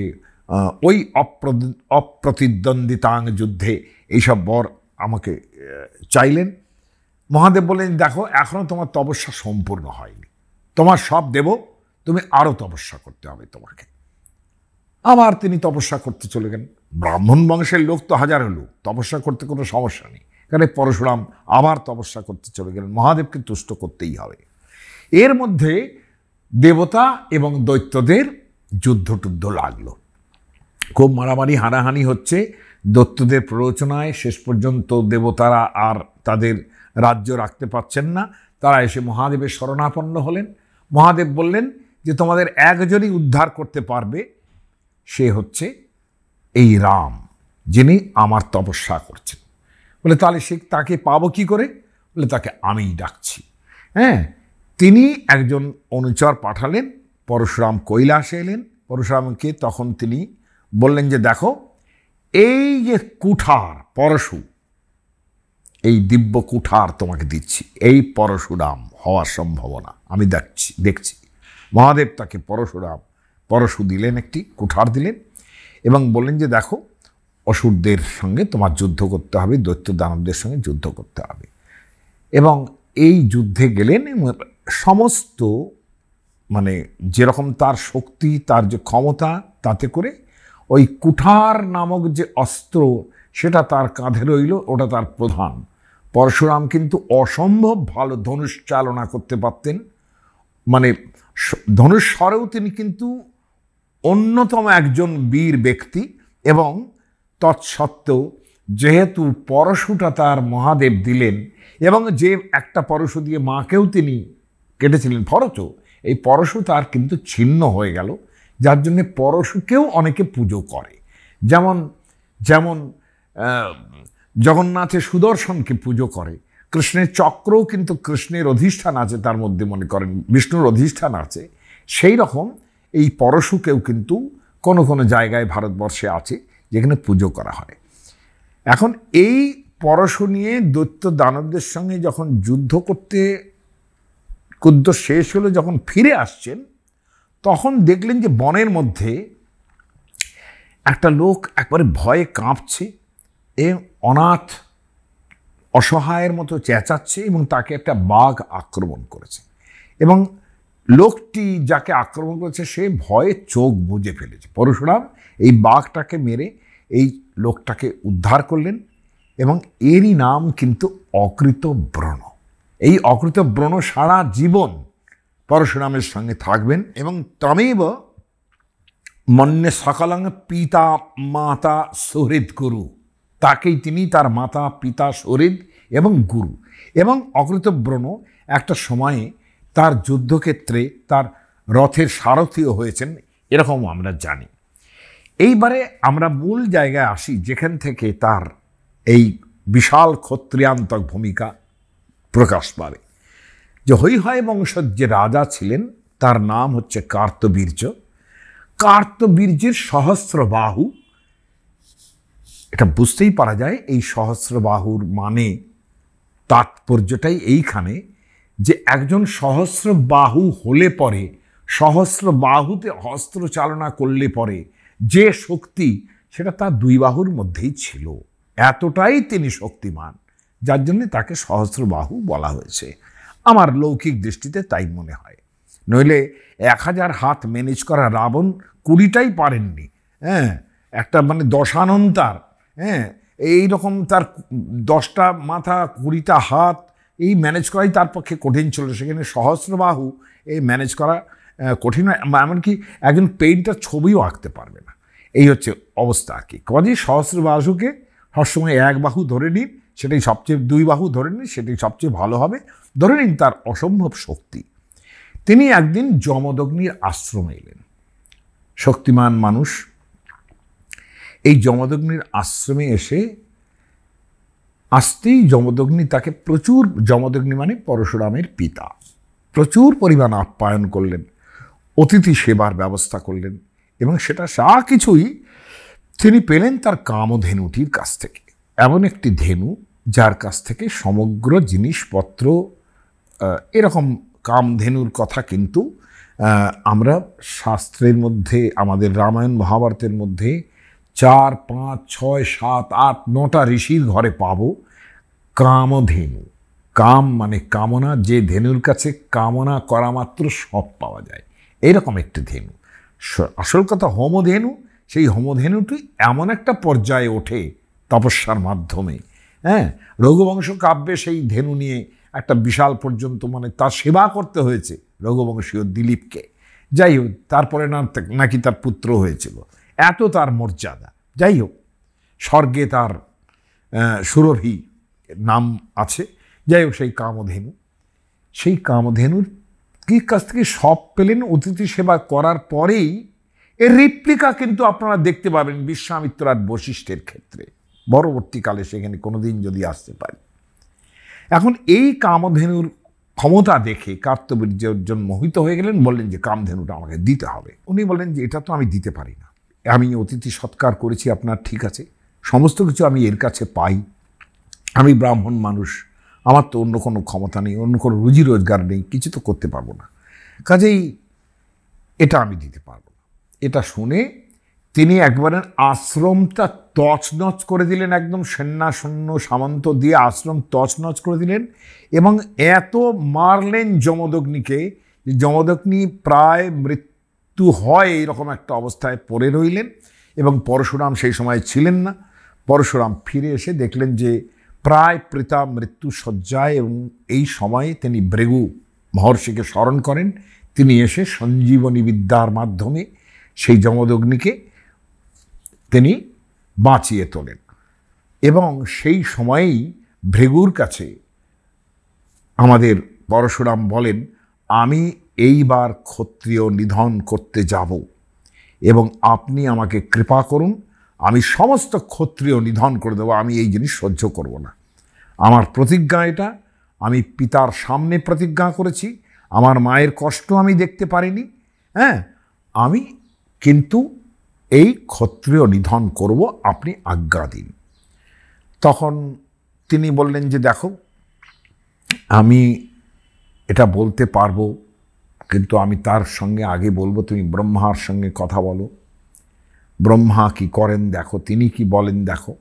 ওই অপ্রতিদ্বন্দ্বিতাং যুদ্ধে এইসব বর আমাকে চাইলেন। মহাদেব বললেন, দেখো এখনও তোমার তপস্যা সম্পূর্ণ হয়নি। তোমার সব দেব, তুমি আরও তপস্যা করতে হবে তোমাকে। আবার তিনি তপস্যা করতে চলে গেলেন। ব্রাহ্মণ বংশের লোক তো হাজারো লোক, তপস্যা করতে কোনো সমস্যা নেই। কারণ পরশুরাম আবার তপস্যা করতে চলে গেলেন। মহাদেবকে তুষ্ট করতেই হবে। এর মধ্যে দেবতা এবং দৈত্যদের যুদ্ধ টুদ্ধ লাগল। খুব মারামারি, হানাহানি হচ্ছে। দৈত্যদের প্ররোচনায় শেষ পর্যন্ত দেবতারা আর তাদের রাজ্য রাখতে পারছেন না। তারা এসে মহাদেবের শরণাপন্ন হলেন। মহাদেব বললেন যে, তোমাদের একজনই উদ্ধার করতে পারবে, সে হচ্ছে এই রাম, যিনি আমার তপস্যা করছেন। বলে, তাহলে সে তাকে পাবো কি করে? বলে, তাকে আমিই ডাকছি। হ্যাঁ তিনি একজন অনুচর পাঠালেন। পরশুরাম কৈলাসে এলেন। পরশুরামকে তখন তিনি বললেন যে, দেখো, এই যে কুঠার পরশু এই দিব্য কুঠার তোমাকে দিচ্ছি। এই পরশুরাম হওয়ার সম্ভাবনা। আমি দেখছি দেখছি। মহাদেব তাকে পরশুরাম, পরশু দিলেন একটি কুঠার দিলেন এবং বললেন যে, দেখো, অসুরদের সঙ্গে তোমার যুদ্ধ করতে হবে দৈত্য দানবদের সঙ্গে যুদ্ধ করতে হবে। এবং এই যুদ্ধে গেলেন সমস্ত মানে যেরকম তার শক্তি, তার যে ক্ষমতা, তাতে করে ওই কুঠার নামক যে অস্ত্র সেটা তার কাঁধে রইল, ওটা তার প্রধান। পরশুরাম কিন্তু অসম্ভব ভালো ধনুষ চালনা করতে পারতেন। মানে স- ধনুস্বরেও তিনি কিন্তু অন্যতম একজন বীর ব্যক্তি এবং তৎসত্ত্বেও যেহেতু পরশুটা তার মহাদেব দিলেন এবং যে একটা পরশু দিয়ে মাকেও তিনি কেটেছিলেন, ফরচ, এই পরশু তার কিন্তু ছিন্ন হয়ে গেল। যার জন্যে পরশুকেও অনেকে পুজো করে। যেমন যেমন আহ, জগন্নাথের সুদর্শনকে পুজো করে। কৃষ্ণের চক্রও কিন্তু কৃষ্ণের অধিষ্ঠান আছে তার মধ্যে মনে করেন বিষ্ণুর অধিষ্ঠান আছে। সেই রকম এই পরশুকেও কিন্তু কোনো কোনো জায়গায় ভারতবর্ষে আছে যেখানে পুজো করা হয়। এখন এই পরশু নিয়ে দৈত্য দানবদের সঙ্গে যখন যুদ্ধ করতে কুদ্দ শেষ হলো যখন ফিরে আসছেন তখন দেখলেন যে বনের মধ্যে একটা লোক একবারে ভয়ে কাঁপছে। এ অনাথ অসহায়ের মতো চেঁচাচ্ছে এবং তাকে একটা বাঘ আক্রমণ করেছে। এবং লোকটি যাকে আক্রমণ করেছে, সে ভয়ে চোখ বুজে ফেলেছে। পরশুরাম এই বাঘটাকে মেরে এই লোকটাকে উদ্ধার করলেন এবং এরই নাম কিন্তু অকৃত ব্রণ এই অকৃত ব্রণ সারা জীবন পরশুরামের সঙ্গে থাকবেন এবং তমেব মন্যে সকালাং পিতা মাতা সহৃদ গুরু। তাকেই তিনি তার মাতা, পিতা, শরীর এবং গুরু এবং অকৃতব্রণ একটা সময়ে তার যুদ্ধক্ষেত্রে তার রথের সারথীও হয়েছেন, এরকম আমরা জানি। এইবারে আমরা মূল জায়গায় আসি যেখান থেকে তার এই বিশাল ক্ষত্রিয়ান্তক ভূমিকা প্রকাশ পাবে যে হৈহয় বংশের যে রাজা ছিলেন, তার নাম হচ্ছে কার্তবীর্য। কার্তবীর্যের সহস্র বাহু এটা বুঝতেই পারা যায় এই সহস্র বাহুর মানে তাৎপর্যটাই এইখানে যে একজন সহস্র বাহু হলে পরে সহস্র বাহুতে অস্ত্র চালনা করলে পরে যে শক্তি সেটা তার দুই বাহুর মধ্যেই ছিল। এতটাই তিনি শক্তিমান, যার জন্য তাকে সহস্র বাহু বলা হয়েছে। আমার লৌকিক দৃষ্টিতে তাই মনে হয়। নইলে এক হাজার হাত ম্যানেজ করা রাবণ কুড়িটাই পারেননি হ্যাঁ? একটা মানে দশানন্তার হ্যাঁ এই রকম তার দশটা মাথা, কুড়িটা হাত, এই ম্যানেজ করাই তার পক্ষে কঠিন ছিল। সেখানে সহস্রবাহু এই ম্যানেজ করা কঠিন হয়। এমনকি একজন পেইন্টার ছবিও আঁকতে পারবে না। এই হচ্ছে অবস্থা আর কি। কাজে সহস্রবাহুকে সবসময় এক বাহু ধরে নিন, সেটাই সবচেয়ে, দুই বাহু ধরে নিন, সেটাই সবচেয়ে ভালো হবে। ধরে নিন তার অসম্ভব শক্তি। তিনি একদিন যমদগ্নির আশ্রমে এলেন। শক্তিমান মানুষ এই যমদগ্নির আশ্রমে এসে আসতেই যমদগ্নি তাকে প্রচুর, যমদগ্নি মানে পরশুরামের পিতা, প্রচুর পরিমাণ আপ্যায়ন করলেন, অতিথি সেবার ব্যবস্থা করলেন এবং সেটা যা কিছুই তিনি পেলেন তার কামধেনুটির কাছ থেকে। এমন একটি ধেনু যার কাছ থেকে সমগ্র জিনিসপত্র এরকম কামধেনুর কথা কিন্তু আমরা শাস্ত্রের মধ্যে, আমাদের রামায়ণ, মহাভারতের মধ্যে চার, পাঁচ, ছয়, সাত, আট, নটা ঋষির ঘরে পাবো কামধেনু। কাম মানে কামনা, যে ধেনুর কাছে কামনা করা মাত্র সব পাওয়া যায়। এরকম একটি ধেনু। আসল কথা হোমধেনু, সেই হোমধেনুটি এমন একটা পর্যায়ে ওঠে তপস্যার মাধ্যমে। হ্যাঁ রঘুবংশ কাব্যে সেই ধেনু নিয়ে একটা বিশাল পর্যন্ত মানে তার সেবা করতে হয়েছে রঘুবংশীয় দিলীপকে। যাই হোক, তারপরে না নাকি তার পুত্র হয়েছিল। এত তার মর্যাদা। যাই হোক স্বর্গে তার সুরভি নাম আছে। যাই হোক সেই কামধেনু। সেই কামধেনুর কি কাছ থেকে সব পেলেন? অতিথি সেবা করার পরেই এর রিপ্লিকা কিন্তু আপনারা দেখতে পাবেন বিশ্বামিত্র আর বশিষ্ঠের ক্ষেত্রে। পরবর্তীকালে সেখানে কোনোদিন যদি আসতে পারে। এখন এই কামধেনুর ক্ষমতা দেখে কার্তবীর্য অর্জুন মোহিত হয়ে গেলেন, বললেন যে, কামধেনুটা আমাকে দিতে হবে। উনি বললেন যে, এটা তো আমি দিতে পারি না। আমি অতিথি সৎকার করেছি, আপনার ঠিক আছে। সমস্ত কিছু আমি এর কাছে পাই। আমি ব্রাহ্মণ মানুষ, আমার তো অন্য কোনো ক্ষমতা নেই, অন্য কোনো রুজি রোজগার নেই, কিছু তো করতে পারব না। কাজেই এটা আমি দিতে পারব এটা শুনে তিনি একবারে আশ্রমটা তছনছ করে দিলেন, একদম সৈন্যাসৈন্য সামন্ত দিয়ে আশ্রম তছনছ করে দিলেন এবং এত মারলেন যমদগ্নিকে যে যমদগ্নি প্রায় মৃত্যু হয় এইরকম একটা অবস্থায় পড়ে রইলেন এবং পরশুরাম সেই সময় ছিলেন না। পরশুরাম ফিরে এসে দেখলেন যে প্রায় পিতা মৃত্যু শয্যায় এবং এই সময়ে তিনি ভৃগু মহর্ষিকে স্মরণ করেন। তিনি এসে সঞ্জীবনী বিদ্যার মাধ্যমে সেই যমদগ্নিকে তিনি বাঁচিয়ে তোলেন এবং সেই সময়েই ভৃগুর কাছে আমাদের পরশুরাম বলেন, আমি এইবার ক্ষত্রিয় নিধন করতে যাব। এবং আপনি আমাকে কৃপা করুন, আমি সমস্ত ক্ষত্রিয় নিধন করে দেবো, আমি এই জিনিস সহ্য করব না। আমার প্রতিজ্ঞা এটা, আমি পিতার সামনে প্রতিজ্ঞা করেছি, আমার মায়ের কষ্ট আমি দেখতে পারিনি হ্যাঁ আমি কিন্তু এই ক্ষত্রিয় নিধন করব, আপনি আজ্ঞা দিন। তখন তিনি বললেন যে, দেখো, আমি এটা বলতে পারব কিন্তু আমি তার সঙ্গে আগে বলব, তুমি ব্রহ্মার সঙ্গে কথা বলো। ব্রহ্মা কি করেন দেখো, তিনি কি বলেন দেখো।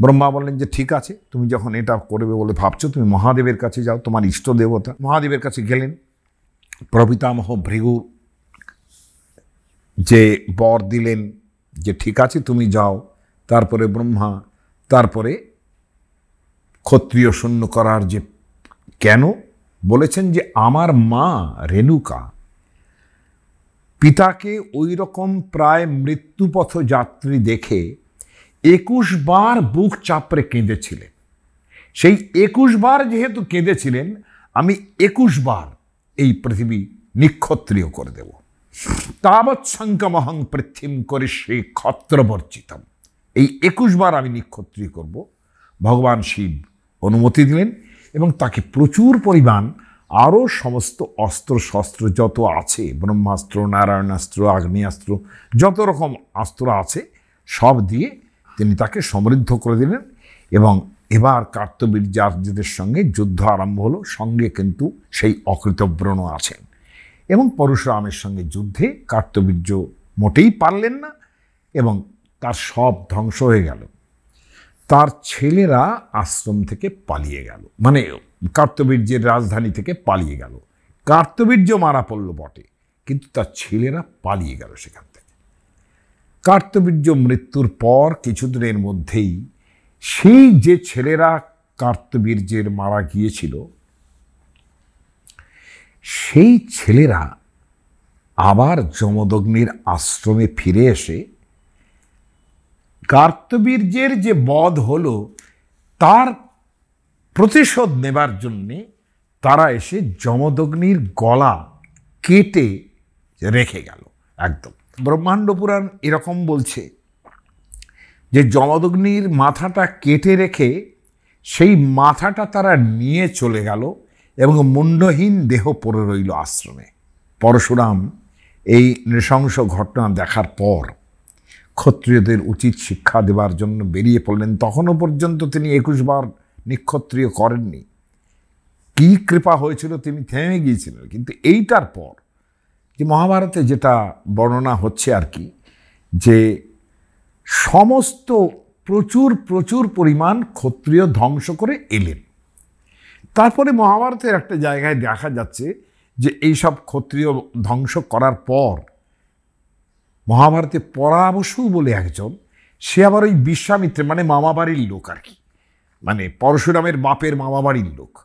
ব্রহ্মা বললেন যে, ঠিক আছে, তুমি যখন এটা করবে বলে ভাবছ, তুমি মহাদেবের কাছে যাও, তোমার ইষ্ট দেবতা। মহাদেবের কাছে গেলেন। প্রপিতামহ ভৃগু যে বর দিলেন যে, ঠিক আছে, তুমি যাও। তারপরে ব্রহ্মা, তারপরে ক্ষত্রিয় শূন্য করার যে, কেন? বলেছেন যে আমার মা রেণুকা, পিতাকে ওই রকম প্রায় মৃত্যুপথ যাত্রী দেখে একুশ বার বুক চাপড়ে কেঁদেছিলেন। সেই একুশ বার যেহেতু কেঁদেছিলেন, আমি একুশ বার এই পৃথিবী নিক্ষত্রিয় করে দেব। তাবৎ সংকমহং পৃথিম করে সে ক্ষত্রবর্জিতম এই একুশ বার আমি নিক্ষত্রিয় করব। ভগবান শিব অনুমতি দিলেন। এবং তাকে প্রচুর পরিমাণ আরও সমস্ত অস্ত্র শস্ত্র যত আছে, ব্রহ্মাস্ত্র, নারায়ণাস্ত্র, আগ্নেয়াস্ত্র, যত রকম অস্ত্র আছে, সব দিয়ে তিনি তাকে সমৃদ্ধ করে দিলেন এবং এবার কার্তবীর্যার্যদের সঙ্গে যুদ্ধ আরম্ভ হলো, সঙ্গে কিন্তু সেই অকৃতব্রণ আছেন। এবং পরশুরামের সঙ্গে যুদ্ধে কার্তবীর্য মোটেই পারলেন না এবং তার সব ধ্বংস হয়ে গেল। তার ছেলেরা আশ্রম থেকে পালিয়ে গেল। মানে কার্তবীর্যের রাজধানী থেকে পালিয়ে গেল। কার্তবীর্য মারা পড়ল বটে, কিন্তু তার ছেলেরা পালিয়ে গেল সেখান থেকে। কার্তবীর্য মৃত্যুর পর কিছুদিনের মধ্যেই সেই যে ছেলেরা কার্তবীর্যের মারা গিয়েছিল, সেই ছেলেরা আবার যমদগ্নির আশ্রমে ফিরে এসে কার্তবীর্যের যে বধ হলো, তার প্রতিশোধ নেবার জন্যে তারা এসে যমদগ্নির গলা কেটে রেখে গেল, একদম। ব্রহ্মাণ্ড পুরাণ এরকম বলছে যে যমদগ্নির মাথাটা কেটে রেখে সেই মাথাটা তারা নিয়ে চলে গেল এবং মুন্ডহীন দেহ পড়ে রইল আশ্রমে। পরশুরাম এই নৃশংস ঘটনা দেখার পর ক্ষত্রিয়দের উচিত শিক্ষা দেবার জন্য বেরিয়ে পড়লেন। তখনও পর্যন্ত তিনি একুশবার নিক্ষত্রিয় করেননি। কি কৃপা হয়েছিল তিনি থেমে গিয়েছিলেন। কিন্তু এইটার পর যে মহাভারতে যেটা বর্ণনা হচ্ছে আর কি, যে সমস্ত প্রচুর প্রচুর পরিমাণ ক্ষত্রিয় ধ্বংস করে এলেন। তারপরে মহাভারতের একটা জায়গায় দেখা যাচ্ছে যে এইসব ক্ষত্রিয় ধ্বংস করার পর মহাভারতে পরাবসু বলে একজন, সে আবার ওই বিশ্বামিত্রে মানে মামাবাড়ির লোক আর কি। মানে পরশুরামের বাপের মামাবাড়ির লোক।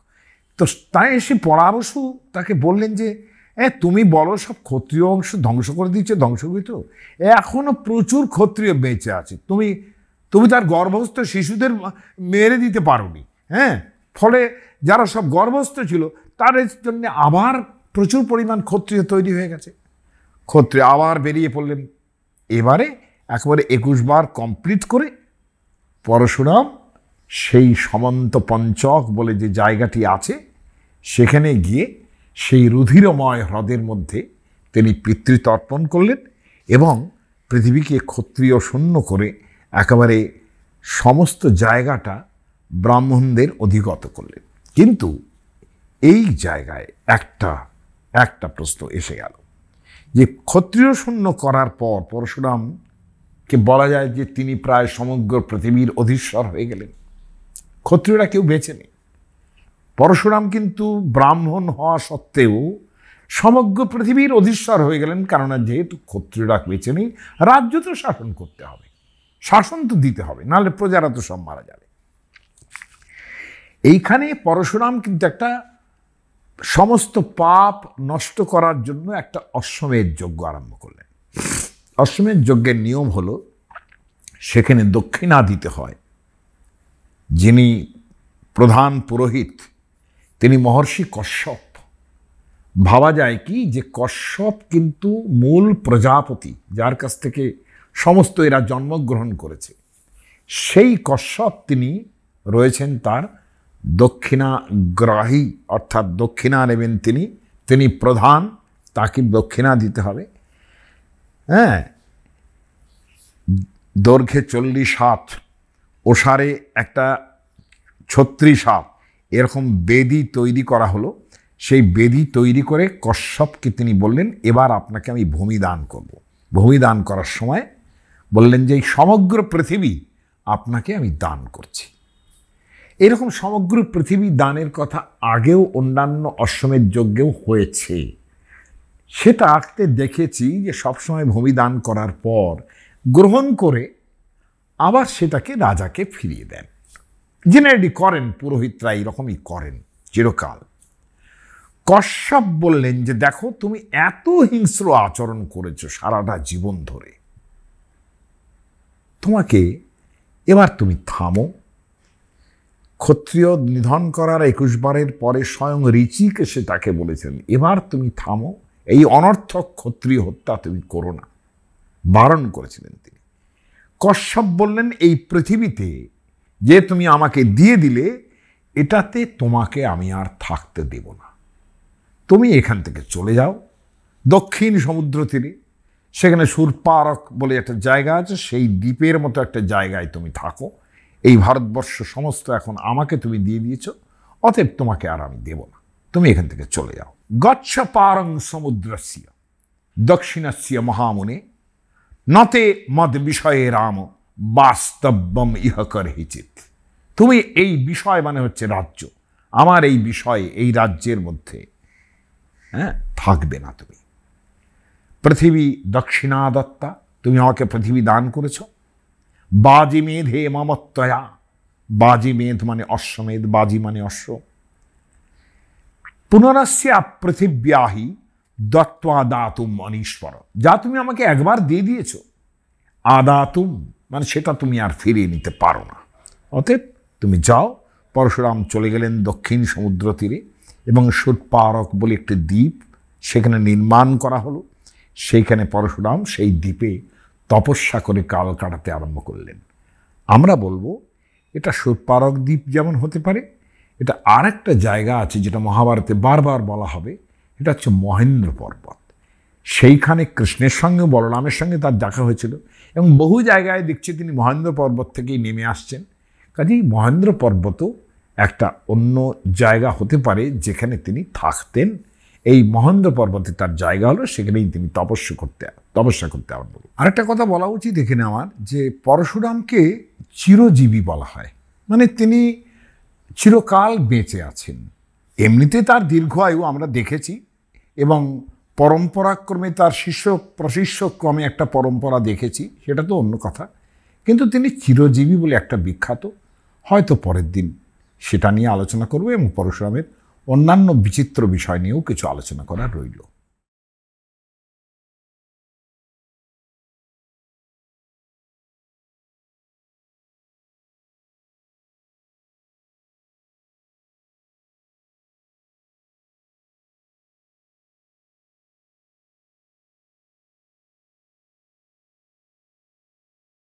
তো তাই এসে পরাবসু তাকে বললেন যে, এ, তুমি বলো সব ক্ষত্রিয় অংশ ধ্বংস করে দিচ্ছে ধ্বংসকৃত এখনও প্রচুর ক্ষত্রিয় বেঁচে আছে। তুমি তুমি তার গর্ভস্থ শিশুদের মেরে দিতে পারোনি হ্যাঁ? ফলে যারা সব গর্ভস্থ ছিল, তাদের জন্য আবার প্রচুর পরিমাণ ক্ষত্রিয় তৈরি হয়ে গেছে। ক্ষত্রিয় আবার বেরিয়ে পড়লেন। এবারে একেবারে একুশ বার কমপ্লিট করে পরশুরাম সেই সমন্ত পঞ্চক বলে যে জায়গাটি আছে, সেখানে গিয়ে সেই রুধিরময় হ্রদের মধ্যে তিনি পিতৃতর্পণ করলেন এবং পৃথিবীকে ক্ষত্রিয় শূন্য করে একেবারে সমস্ত জায়গাটা ব্রাহ্মণদের অধিগত করলেন। কিন্তু এই জায়গায় একটা একটা প্রশ্ন এসে গেল। যে ক্ষত্রিয় শূন্য করার পর পরশুরামকে বলা যায় যে তিনি প্রায় সমগ্র পৃথিবীর অধীশ্বর হয়ে গেলেন। ক্ষত্রিয়রা কেউ বেঁচে নেই। পরশুরাম কিন্তু ব্রাহ্মণ হওয়া সত্ত্বেও সমগ্র পৃথিবীর অধীশ্বর হয়ে গেলেন, কেননা যেহেতু ক্ষত্রিয়রা বেঁচে নেই, রাজ্য তো শাসন করতে হবে, শাসন তো দিতে হবে, নাহলে প্রজারা তো সব মারা যাবে। এইখানে পরশুরাম কিন্তু একটা সমস্ত পাপ নষ্ট করার জন্য একটা অশ্বমেধ যজ্ঞ আরম্ভ করলেন। অশ্বমেধ যজ্ঞের নিয়ম হলো, সেখানে দক্ষিণা দিতে হয়। যিনি প্রধান পুরোহিত, তিনি মহর্ষি কশ্যপ। ভাবা যায় কি যে কশ্যপ কিন্তু মূল প্রজাপতি, যার কাছ থেকে সমস্ত এরা জন্মগ্রহণ করেছে। সেই কশ্যপ তিনি রয়েছেন তার দক্ষিণাগ্রাহী, অর্থাৎ দক্ষিণা নেবেন তিনি তিনি প্রধান, তাকে দক্ষিণা দিতে হবে। হ্যাঁ? দৈর্ঘ্যে চল্লিশ হাত, ওষারে একটা ছত্রিশ হাত, এরকম বেদি তৈরি করা হলো। সেই বেদি তৈরি করে কশ্যপকে তিনি বললেন, এবার আপনাকে আমি ভূমি দান করব। ভূমি দান করার সময় বললেন যে, এই সমগ্র পৃথিবী আপনাকে আমি দান করছি। এরকম সমগ্র পৃথিবী দানের কথা আগেও অন্যান্য অশ্বমের যজ্ঞেও হয়েছে। সেটা আঁকতে দেখেছি যে সবসময় ভূমি দান করার পর গ্রহণ করে আবার সেটাকে রাজাকে ফিরিয়ে দেন। জেনারেলি করেন, পুরোহিতরা এইরকমই করেন চিরকাল। কশ্যপ বললেন যে, দেখো, তুমি এত হিংস্র আচরণ করেছ সারাটা জীবন ধরে। তোমাকে এবার তুমি থামো ক্ষত্রিয় নিধন করার একুশ বারের পরে স্বয়ং ঋচিক এসে তাকে বলেছেন, এবার তুমি থামো, এই অনর্থক ক্ষত্রিয় হত্যা তুমি করো না। বারণ করেছিলেন তিনি। কশ্যপ বললেন, এই পৃথিবীতে যে তুমি আমাকে দিয়ে দিলে, এটাতে তোমাকে আমি আর থাকতে দেব না। তুমি এখান থেকে চলে যাও, দক্ষিণ সমুদ্র তীরে। সেখানে সুরপারক বলে একটা জায়গা আছে, সেই দ্বীপের মতো একটা জায়গায় তুমি থাকো। এই ভারতবর্ষ সমস্ত এখন আমাকে তুমি দিয়ে দিয়েছ, অতএব তোমাকে আর আমি দেব না। তুমি এখান থেকে চলে যাও। গচ্ছ পারং সমুদ্রস্য, দক্ষিণস্য মহামুনে, নতে মদ বিষয়ে রাম বাস্তব্যম ইহকর হিচিত তুমি এই বিষয় মানে হচ্ছে রাজ্য। আমার এই বিষয়ে এই রাজ্যের মধ্যে হ্যাঁ থাকবে না তুমি। পৃথিবী দক্ষিণাদত্তা, তুমি আমাকে পৃথিবী দান করেছ। বাজি মেধ মমত্তয়া। বাজি মেধ মানে অশ্বমেধ, বাজি মানে অশ্ব। পুনরস্য পৃথিব্যাহি দত্ত্বা দাতুম অনীশ্বর। যা তুমি আমাকে একবার দিয়ে দিয়েছ, আদাতুম মানে সেটা তুমি আর ফিরিয়ে নিতে পারো না। অতএব তুমি যাও, পরশুরাম চলে গেলেন দক্ষিণ সমুদ্র তীরে এবং সুটপারক বলে একটি দ্বীপ সেখানে নির্মাণ করা হলো। সেইখানে পরশুরাম সেই দ্বীপে তপস্যা করে কাল কাটাতে আরম্ভ করলেন। আমরা বলব, এটা সুপারক দ্বীপ যেমন হতে পারে, এটা আর একটা জায়গা আছে যেটা মহাভারতে বারবার বলা হবে, এটা হচ্ছে মহেন্দ্র পর্বত। সেইখানে কৃষ্ণের সঙ্গে, বলরামের সঙ্গে তার দেখা হয়েছিল এবং বহু জায়গায় দেখছি তিনি মহেন্দ্র পর্বত থেকেই নেমে আসছেন। কাজেই মহেন্দ্র পর্বতও একটা অন্য জায়গা হতে পারে যেখানে তিনি থাকতেন। এই মহেন্দ্র পর্বতে তার জায়গা হলো, সেখানেই তিনি তপস্যা করতে তপস্যা করতে আরম্ভ করলেন। আরেকটা কথা বলা উচিত এখানে আমার, যে পরশুরামকে চিরজীবী বলা হয়। মানে তিনি চিরকাল বেঁচে আছেন। এমনিতে তার দীর্ঘ আয়ু আমরা দেখেছি, এবং পরম্পরাক্রমে তার শিষ্য প্রশিষ্য ক্রমে একটা পরম্পরা দেখেছি, সেটা তো অন্য কথা। কিন্তু তিনি চিরজীবী বলে একটা বিখ্যাত, হয়তো পরের দিন সেটা নিয়ে আলোচনা করব, এবং পরশুরামের অন্যান্য বিচিত্র বিষয় নিয়েও কিছু আলোচনা করা রইল।